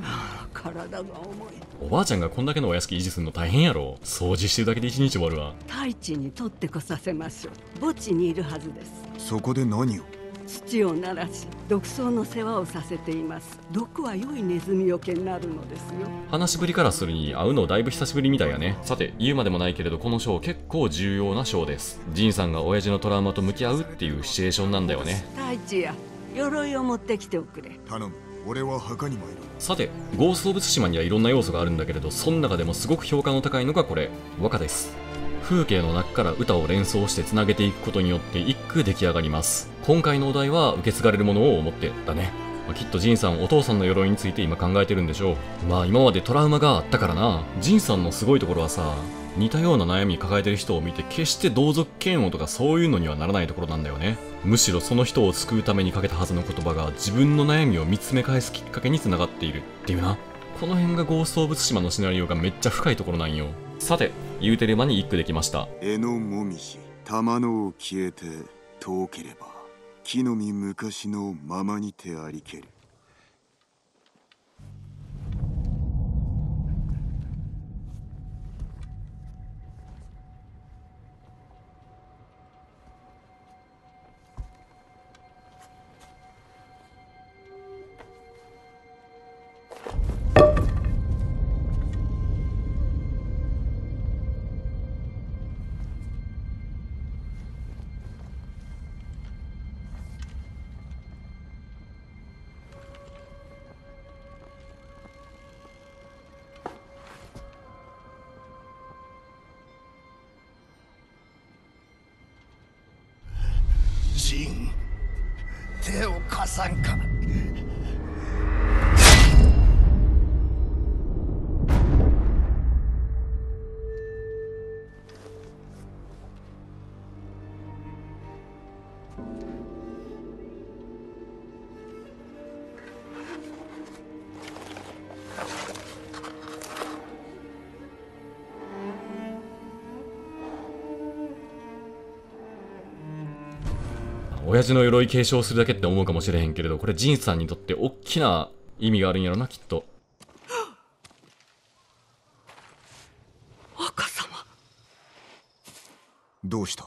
ああ体が重い。おばあちゃんがこんだけのお屋敷維持するの大変やろ。掃除してるだけで一日終わるわ。太一に取ってこさせましょう墓地にいるはずです。そこで何を？土を鳴らし毒草の世話をさせています毒は良いネズミよけになるのですよ話しぶりからするに会うのだいぶ久しぶりみたいやね。さて、言うまでもないけれどこの章結構重要な章です。ジンさんが親父のトラウマと向き合うっていうシチュエーションなんだよね。太一や鎧を持ってきておくれ頼む俺は墓に参るさて、ゴースト・オブ・ツシマにはいろんな要素があるんだけれど、その中でもすごく評価の高いのがこれ、和歌です。風景の中から歌を連想してつなげていくことによって一句出来上がります。今回のお題は受け継がれるものを思ってだね。まあきっとジンさんお父さんの鎧について今考えてるんでしょう。まあ今までトラウマがあったからな。ジンさんのすごいところはさ、似たような悩み抱えてる人を見て決して同族嫌悪とかそういうのにはならないところなんだよね。むしろその人を救うためにかけたはずの言葉が自分の悩みを見つめ返すきっかけにつながっているっていうな。この辺がゴースト・オブ・ツシマのシナリオがめっちゃ深いところなんよ。さて、言うてる間に一句できました。絵のもみじ玉のを消えて遠ければ木の実昔のままにてありける人。手を貸さんか。親父の鎧継承するだけって思うかもしれへんけれど、これジンさんにとって大きな意味があるんやろな、きっと。若様。どうした？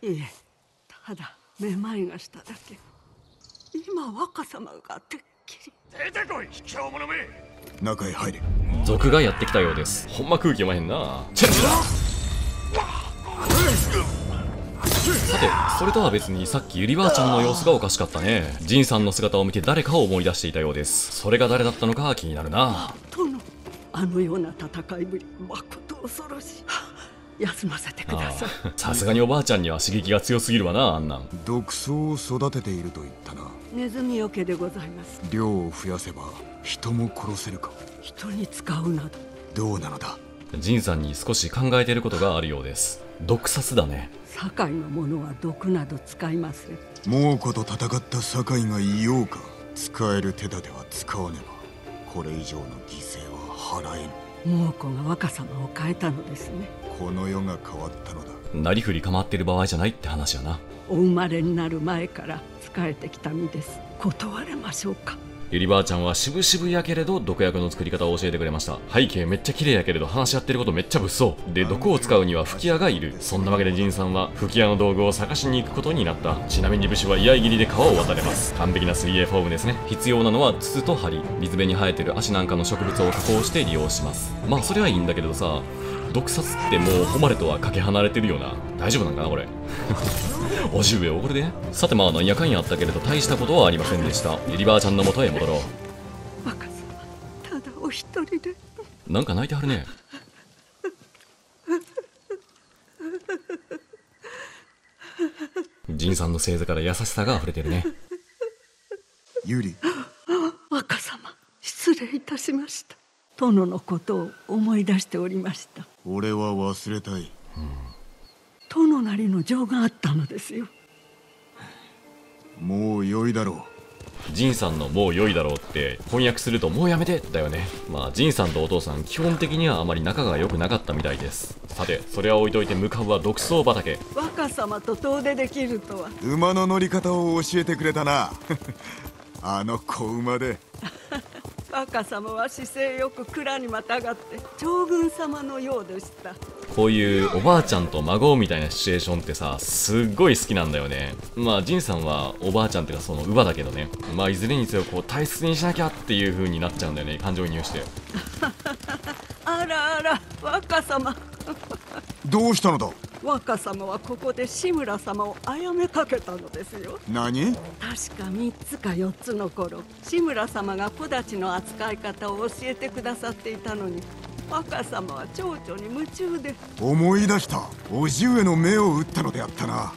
いえただめまいがしただけ。今若様がてっきり。出てこい卑怯者め。中へ入れ。族がやってきたようです。ほんま空気読まへんな。チェンジださて、それとは別にさっきゆりばあちゃんの様子がおかしかったね。ジンさんの姿を見て誰かを思い出していたようです。それが誰だったのか気になるな。殿あのような戦いぶりまこと恐ろしいはあ休ませてくださいああさすがにおばあちゃんには刺激が強すぎるわな、あんなん。毒草を育てていると言ったなネズミよけでございます量を増やせば人も殺せるか人に使うなどどうなのだ？ジンさんに少し考えていることがあるようです。毒殺だね。堺の者は毒など使いません。猛虎と戦った堺がいようか。使える手立ては使わねば。これ以上の犠牲は払えぬ。猛虎が若様を変えたのですね。この世が変わったのだ。なりふり構ってる場合じゃないって話やな。お生まれになる前から仕えてきた身です。断れましょうか？ゆりばあちゃんは渋々やけれど毒薬の作り方を教えてくれました。背景めっちゃ綺麗やけれど話し合ってることめっちゃ物騒。で毒を使うには吹き矢がいる。そんなわけでジンさんは吹き矢の道具を探しに行くことになった。ちなみに武士は居合切りで川を渡れます。完璧な 3A フォームですね。必要なのは筒と針。水辺に生えてる足なんかの植物を加工して利用します。まあそれはいいんだけれどさ毒殺ってもう誉れとはかけ離れてるよな。大丈夫なんかなこれ。おじ上怒るで。さてまあなんやかんやあったけれど大したことはありませんでした。ゆりばあちゃんの元へ戻ろ若様ただお一人で。うなんか泣いてはるね。ジンさんの星座から優しさが溢れてるね。ユリ。若様失礼いたしました。殿のことを思い出しておりました俺は忘れたい。殿なりの情があったのですよ。もう良いだろジンさんのもう良いだろうって翻訳するともうやめてだよね。まあジンさんとお父さん基本的にはあまり仲が良くなかったみたいです。さてそれは置いといて向かうは独走畑。若様と遠出できるとは。う馬の乗り方を教えてくれたな。あの子馬で若様は姿勢よく蔵にまたがって将軍様のようでした。こういうおばあちゃんと孫みたいなシチュエーションってさすっごい好きなんだよね。まあジンさんはおばあちゃんっていうかその乳母だけどね。まあいずれにせよこう大切にしなきゃっていう風になっちゃうんだよね感情移入して。あらあら若様。どうしたのだ？若様はここで志村様を殺めかけたのですよ。何？確か3つか4つの頃志村様が子たちの扱い方を教えてくださっていたのに若様は蝶々に夢中で。思い出した叔父上の目を打ったのであったな。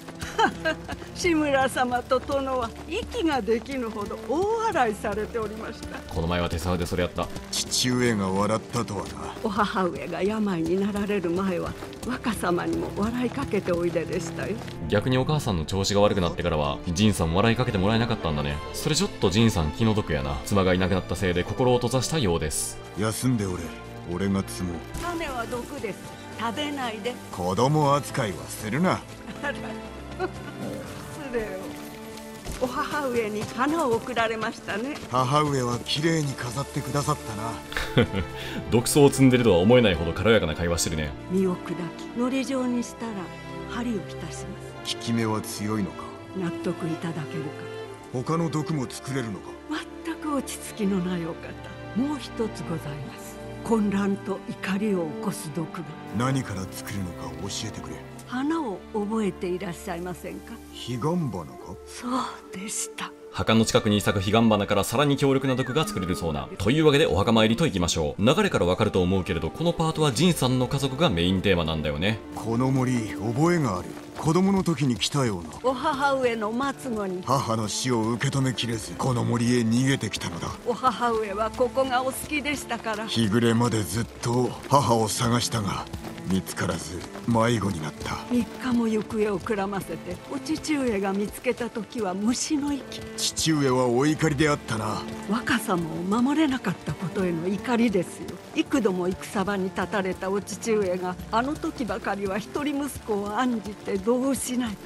志村様と殿は息ができぬほど大笑いされておりました。この前は手沢でそれやった。父上が笑ったとはな。お母上が病になられる前は若様にも笑いかけておいででしたよ。逆にお母さんの調子が悪くなってからはジンさん笑いかけてもらえなかったんだね。それちょっとジンさん気の毒やな。妻がいなくなったせいで心を閉ざしたようです。休んでおれ俺が積もう。種は毒です。食べないで。子供扱いはするな。失礼を。お母上に花を贈られましたね。母上は綺麗に飾ってくださったな。毒草を積んでるとは思えないほど軽やかな会話してるね。身を砕きのり状にしたら針を浸します。効き目は強いのか？納得いただけるか？他の毒も作れるのか？全く落ち着きのないお方。もう一つございます混乱と怒りを起こす毒が何から作るのか教えてくれ花を覚えていらっしゃいませんか？彼岸花か？そうでした墓の近くに咲く彼岸花からさらに強力な毒が作れるそうな。というわけでお墓参りと行きましょう。流れからわかると思うけれど、このパートはジンさんの家族がメインテーマなんだよね。この森覚えがある子供の時に来たような。お母上の末後に。母の死を受け止めきれずこの森へ逃げてきたのだ。お母上はここがお好きでしたから。日暮れまでずっと母を探したが見つからず迷子になった。3日も行方をくらませてお父上が見つけた時は虫の息。父上はお怒りであったな。若様を守れなかったことへの怒りですよ。幾度も戦場に立たれたお父上があの時ばかりは一人息子を案じてどうしない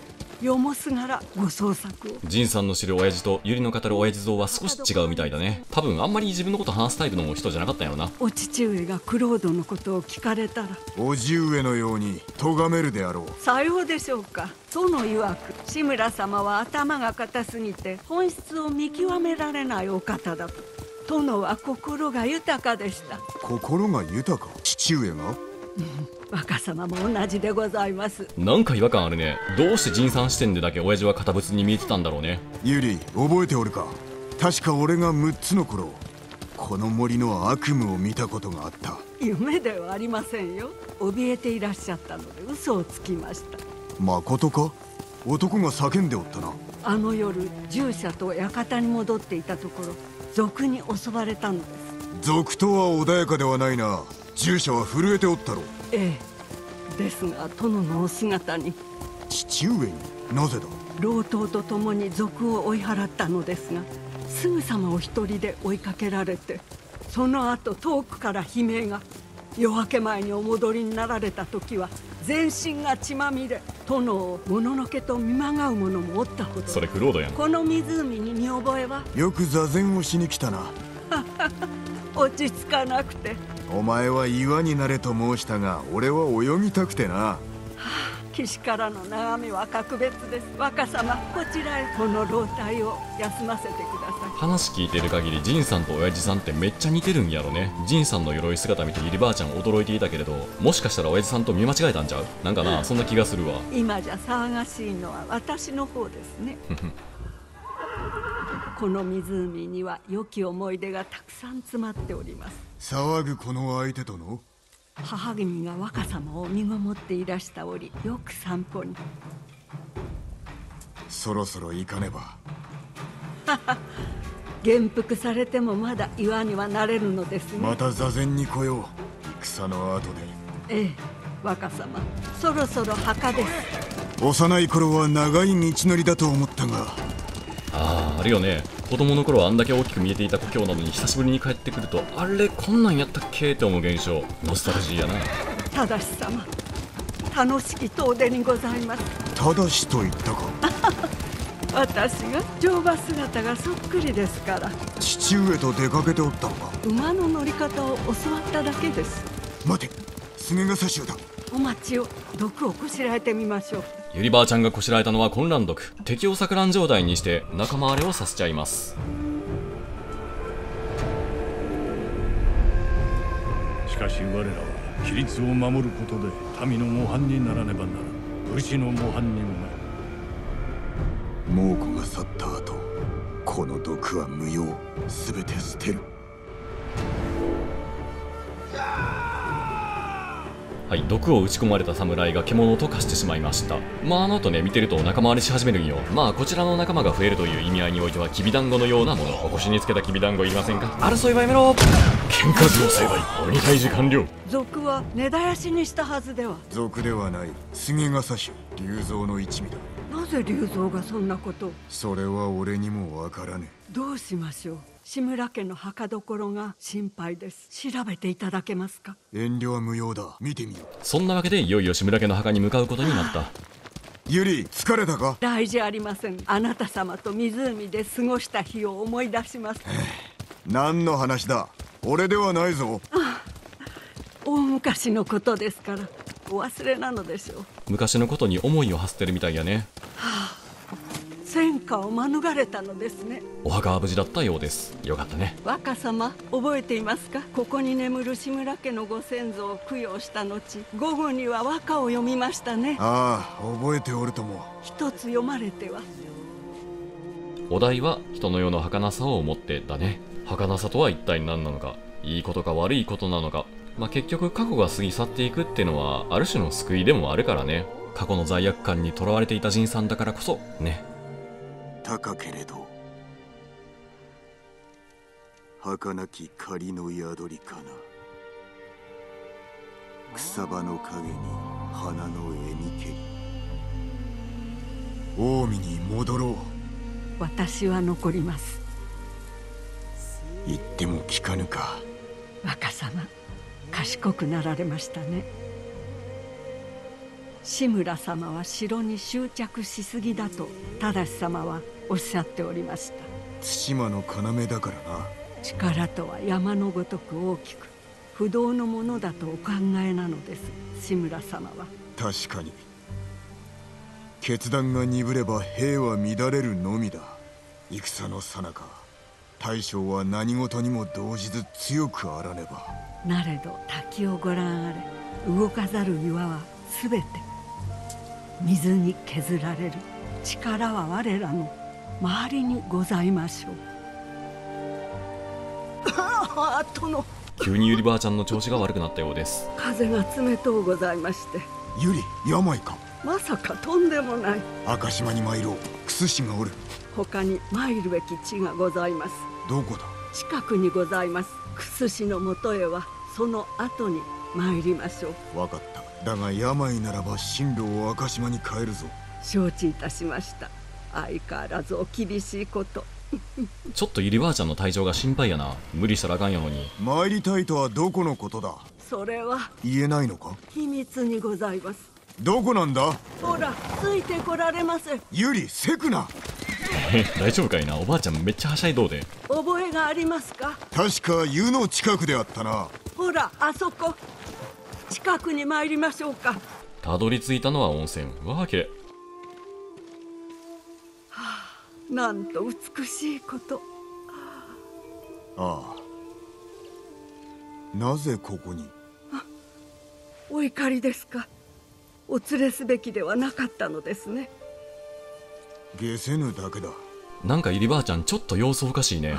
よもすがらご捜索を。ジンさんの知る親父とユリの語る親父像は少し違うみたいだね。多分あんまり自分のこと話すタイプの人じゃなかったんやろな。お父上がクロードのことを聞かれたら。叔父上のように咎めるであろう。さようでしょうか。殿曰く志村様は頭が固すぎて本質を見極められないお方だと。殿は心が豊かでした。心が豊か？父上が？若様も同じでございます。なんか違和感あるね。どうしてジンさん視点でだけ親父は堅物に見えてたんだろうね。ユリ覚えておるか？確か俺が6つの頃この森の悪夢を見たことがあった。夢ではありませんよ。怯えていらっしゃったので嘘をつきました。誠か？男が叫んでおったな。あの夜従者と館に戻っていたところ賊に襲われたのです。賊とは穏やかではないな従者は震えておったろええ。ですが殿のお姿に。父上になぜだ？老頭と共に賊を追い払ったのですがすぐさまお一人で追いかけられてその後遠くから悲鳴が夜明け前にお戻りになられた時は全身が血まみれ殿をもののけと見まがう者もおったほどそれクロードやん。この湖に見覚えは？よく座禅をしに来たな 落ち着かなくて。お前は岩になれと申したが俺は泳ぎたくてな。岸からの眺めは格別です。若様こちらへこの老体を休ませてくださ話聞いてる限りジンさんと親父さんってめっちゃ似てるんやろね。ジンさんの鎧姿見てゆりばあちゃん驚いていたけれどもしかしたら親父さんと見間違えたんちゃう？なんかなそんな気がするわ。い今じゃ騒がしいのは私の方ですね この湖には良き思い出がたくさん詰まっております。騒ぐこの相手との？母君が若様を身ごもっていらした折よく散歩に。そろそろ行かねば。元服されてもまだ岩にはなれるのですね。また座禅に来よう。戦の後で。ええ若様そろそろ墓です。幼い頃は長い道のりだと思ったがあああるよね。子供の頃はあんだけ大きく見えていた故郷なのに久しぶりに帰ってくるとあれこんなんやったっけって思う現象。ノスタルジーやな。ただし様楽しき遠出にございます。ただしと言ったか？私が乗馬姿がそっくりですから。父上と出かけておったのか？馬の乗り方を教わっただけです。待て菅笠衆だお待ちを。毒をこしらえてみましょうゆりばあちゃんがこしらえたのは混乱毒。敵を錯乱状態にして仲間割れをさせちゃいます。しかし我らは規律を守ることで民の模範にならねばならん。武士の模範にもなる。猛虎が去った後この毒は無用。全て捨てるはい毒を打ち込まれた侍が獣と化してしまいました。まああの後ね見てると仲間割れし始めるんよ。まあこちらの仲間が増えるという意味合いにおいてはきびだんごのようなもの。お腰につけたきびだんごいりませんか争いはやめろ。喧嘩強成敗鬼退治完了。賊は根絶やしにしたはずでは。賊ではない。菅笠衆龍蔵の一味だ。なぜ龍蔵がそんなことを？それは俺にもわからねどうしましょう？志村家の墓所が心配です。調べていただけますか？遠慮は無用だ。見てみよう。そんなわけでいよいよ志村家の墓に向かうことになった。ユリ疲れたか？大事ありません。あなた様と湖で過ごした日を思い出します。何の話だ？俺ではないぞ。大昔のことですからお忘れなのでしょう。昔のことに思いを馳せてるみたいやね戦火を免れたのですね。お墓は無事だったようです。よかったね。若様覚えていますか？ここに眠る志村家のご先祖を供養した後午後には和歌を読みましたね。ああ覚えておるとも。一つ読まれては。お題は人の世の儚さを思ってだね。儚さとは一体何なのかいいことか悪いことなのか。まあ、結局過去が過ぎ去っていくってのはある種の救いでもあるからね。過去の罪悪感にとらわれていた仁さんだからこそね高けれど。儚き仮の宿りかな。草場の陰に花の絵にけ近江に戻ろう。私は残ります。言っても聞かぬか。若様賢くなられましたね。志村様は城に執着しすぎだと忠様はおっしゃっておりました。対馬の要だからな。力とは山のごとく大きく不動のものだとお考えなのです志村様は。確かに。決断が鈍れば兵は乱れるのみだ。戦の最中大将は何事にも動じず強くあらねば。なれど滝をご覧あれ動かざる岩は全て水に削られる。力は我らの周りにございましょう。ああ殿急にゆりばあちゃんの調子が悪くなったようです。風が冷とうございまして。ゆり病か。まさかとんでもない。赤島に参ろう。クス氏がおる。他に参るべき地がございます。どこだ？近くにございます。クス氏のもとへはその後に参りましょう。分かった。だが病ならば進路を赤島に変えるぞ。承知いたしました相変わらずお厳しいこと。ちょっとゆりばあちゃんの体調が心配やな。無理したらあかんやのに。参りたいとはどこのことだ？それは。言えないのか？秘密にございます。どこなんだ？ほらついてこられませユリセクナ！え 大丈夫かいな？おばあちゃんめっちゃはしゃいどうで。覚えがありますか？確か湯の近くであったな。ほらあそこ。近くに参りましょうか。たどり着いたのは温泉。わあ綺麗なんと美しいこと。ああ。なぜここに？お怒りですか。お連れすべきではなかったのですね。下せぬだけだ。なんかゆりばあちゃんちょっと様子おかしいね。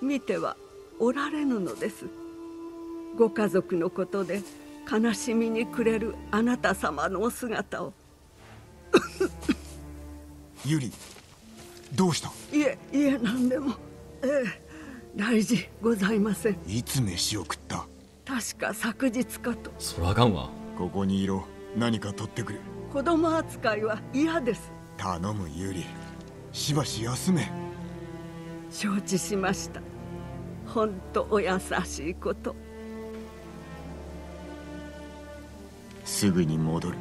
見てはおられぬのです。ご家族のことで悲しみに暮れるあなた様のお姿をユリどうした？いえいえ何でも。ええ大事ございません。いつ飯を食った？確か昨日かと。そらあかんわ。ここにいろ。何か取ってくる子供扱いは嫌です。頼むユリ。しばし休め。承知しました。本当お優しいこと。すぐに戻る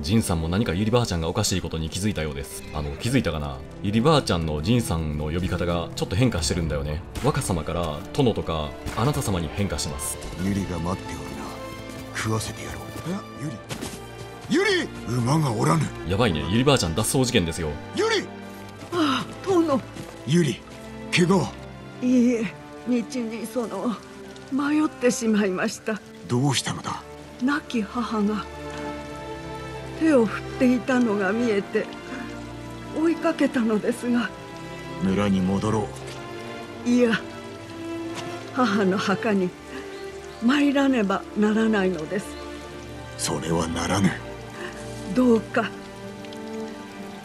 ジンさんも何かゆりばあちゃんがおかしいことに気づいたようです。あの気づいたかな？ゆりばあちゃんのジンさんの呼び方がちょっと変化してるんだよね。若様から殿とかあなた様に変化します。ユリが待っておるな。食わせてやろう。え？ユリ？ユリ！馬がおらぬ。やばいね。ゆりばあちゃん脱走事件ですよ。ユリ！ああ殿。ユリ怪我は？いいえ道にその迷ってしまいました。どうしたのだ？亡き母が手を振っていたのが見えて追いかけたのですが村に戻ろう。いや母の墓に参らねばならないのです。それはならぬ。どうか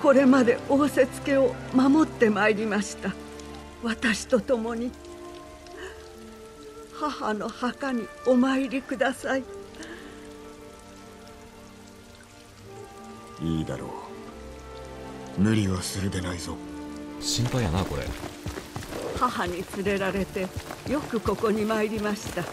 これまで仰せつけを守ってまいりました。私と共に母の墓にお参りくださいいいだろう。無理はするでないぞ。心配やなこれ。母に連れられてよくここに参りました。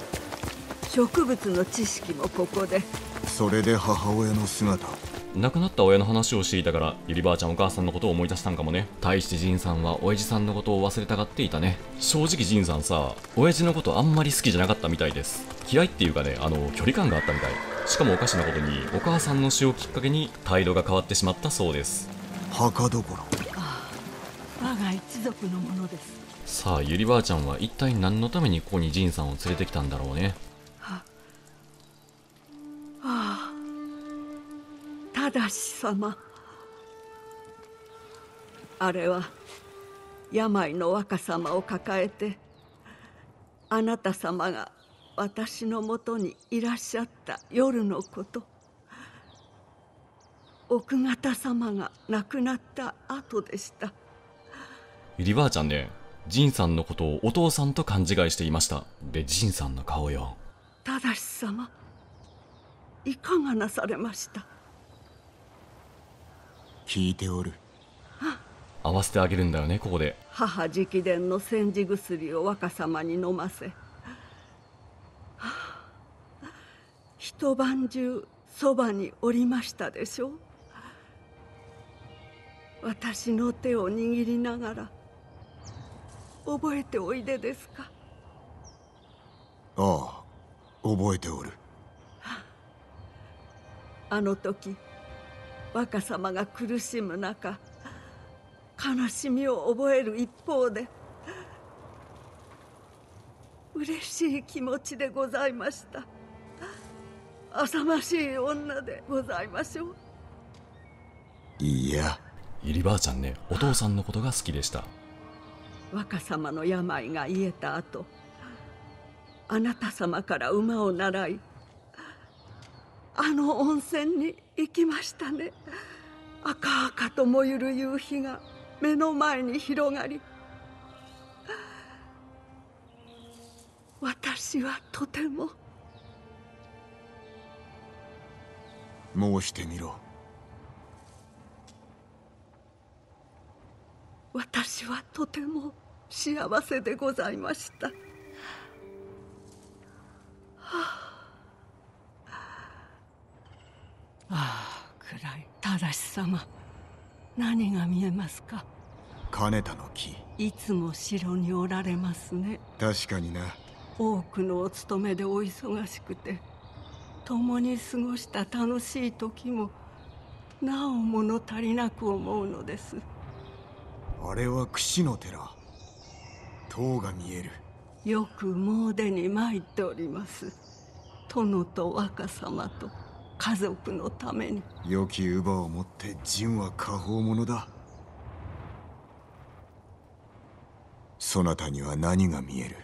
植物の知識もここで。それで母親の姿。亡くなった親の話をしていたからゆりばあちゃんお母さんのことを思い出したんかもね。対してジンさんは親父さんのことを忘れたがっていたね。正直ジンさんさ親父のことあんまり好きじゃなかったみたいです。嫌いっていうかねあの距離感があったみたいしかもおかしなことにお母さんの死をきっかけに態度が変わってしまったそうです。墓どころ。ああ我が一族のものです。さあゆりばあちゃんは一体何のためにここにジンさんを連れてきたんだろうね。はああただし様。あれは病の若様を抱えてあなた様が私のもとにいらっしゃった夜のこと。奥方様が亡くなった後でした。ゆりばあちゃんねジンさんのことをお父さんと勘違いしていました。でジンさんの顔よ。ただし様いかがなされました？聞いておる。合わせてあげるんだよねここで。母直伝の煎じ薬を若様に飲ませ一晩中そばにおりましたでしょう。私の手を握りながら覚えておいでですか？ああ覚えておる。あの時若様が苦しむ中悲しみを覚える一方で嬉しい気持ちでございました。浅ましい女でございましょう。いや。ゆりばあちゃんねお父さんのことが好きでした。若様の病が癒えた後あなた様から馬を習いあの温泉に行きましたね。赤々と燃ゆる夕日が目の前に広がり私はとても。申してみろ。私はとても幸せでございました、はあ、ああ暗い正し様何が見えますか？金田の木。いつも城におられますね。確かにな多くのお勤めでお忙しくて共に過ごした楽しい時もなお物足りなく思うのです。あれは櫛の寺。塔が見える。よく詣に参っております。殿と若様と家族のために。良き乳母を持って陣は下方者だ。そなたには何が見える？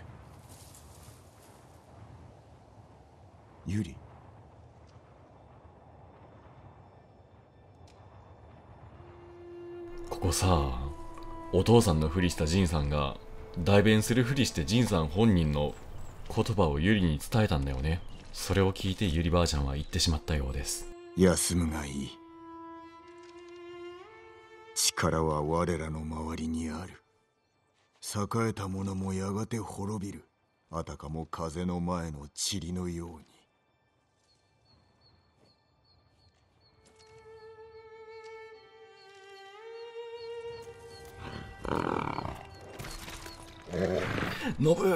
ユリ。ここさお父さんのふりしたジンさんが代弁するふりしてジンさん本人の言葉をユリに伝えたんだよね。それを聞いてユリばあちゃんは言ってしまったようです。休むがいい。力は我らの周りにある。栄えた者もやがて滅びる。あたかも風の前の塵のようにノブ。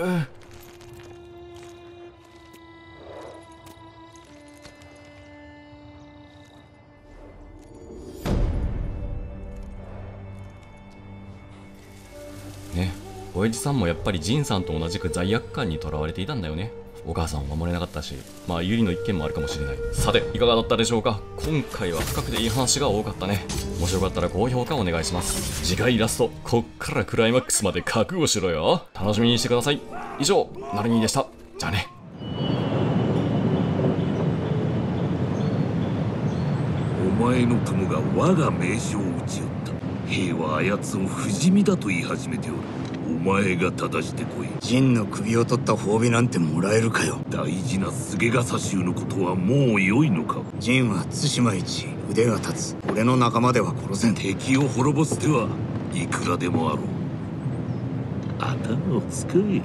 ね親父さんもやっぱりジンさんと同じく罪悪感にとらわれていたんだよね。お母さんを守れなかったしまあユリの一件もあるかもしれない。さていかがだったでしょうか？今回は深くていい話が多かったね。面白かったら高評価お願いします。次回ラストこっからクライマックスまで覚悟しろよ。楽しみにしてください。以上ナルニーでした。じゃあね。お前の友が我が名将を撃ち寄った。兵はあやつを不死身だと言い始めておる。前が正してこい。陣の首を取った褒美なんてもらえるかよ。大事な菅笠衆のことはもう良いのか。陣は対馬一腕が立つ。俺の仲間では殺せん。敵を滅ぼす手はいくらでもあろう。頭を使え。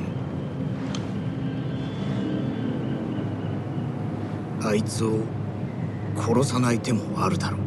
あいつを殺さない手もあるだろう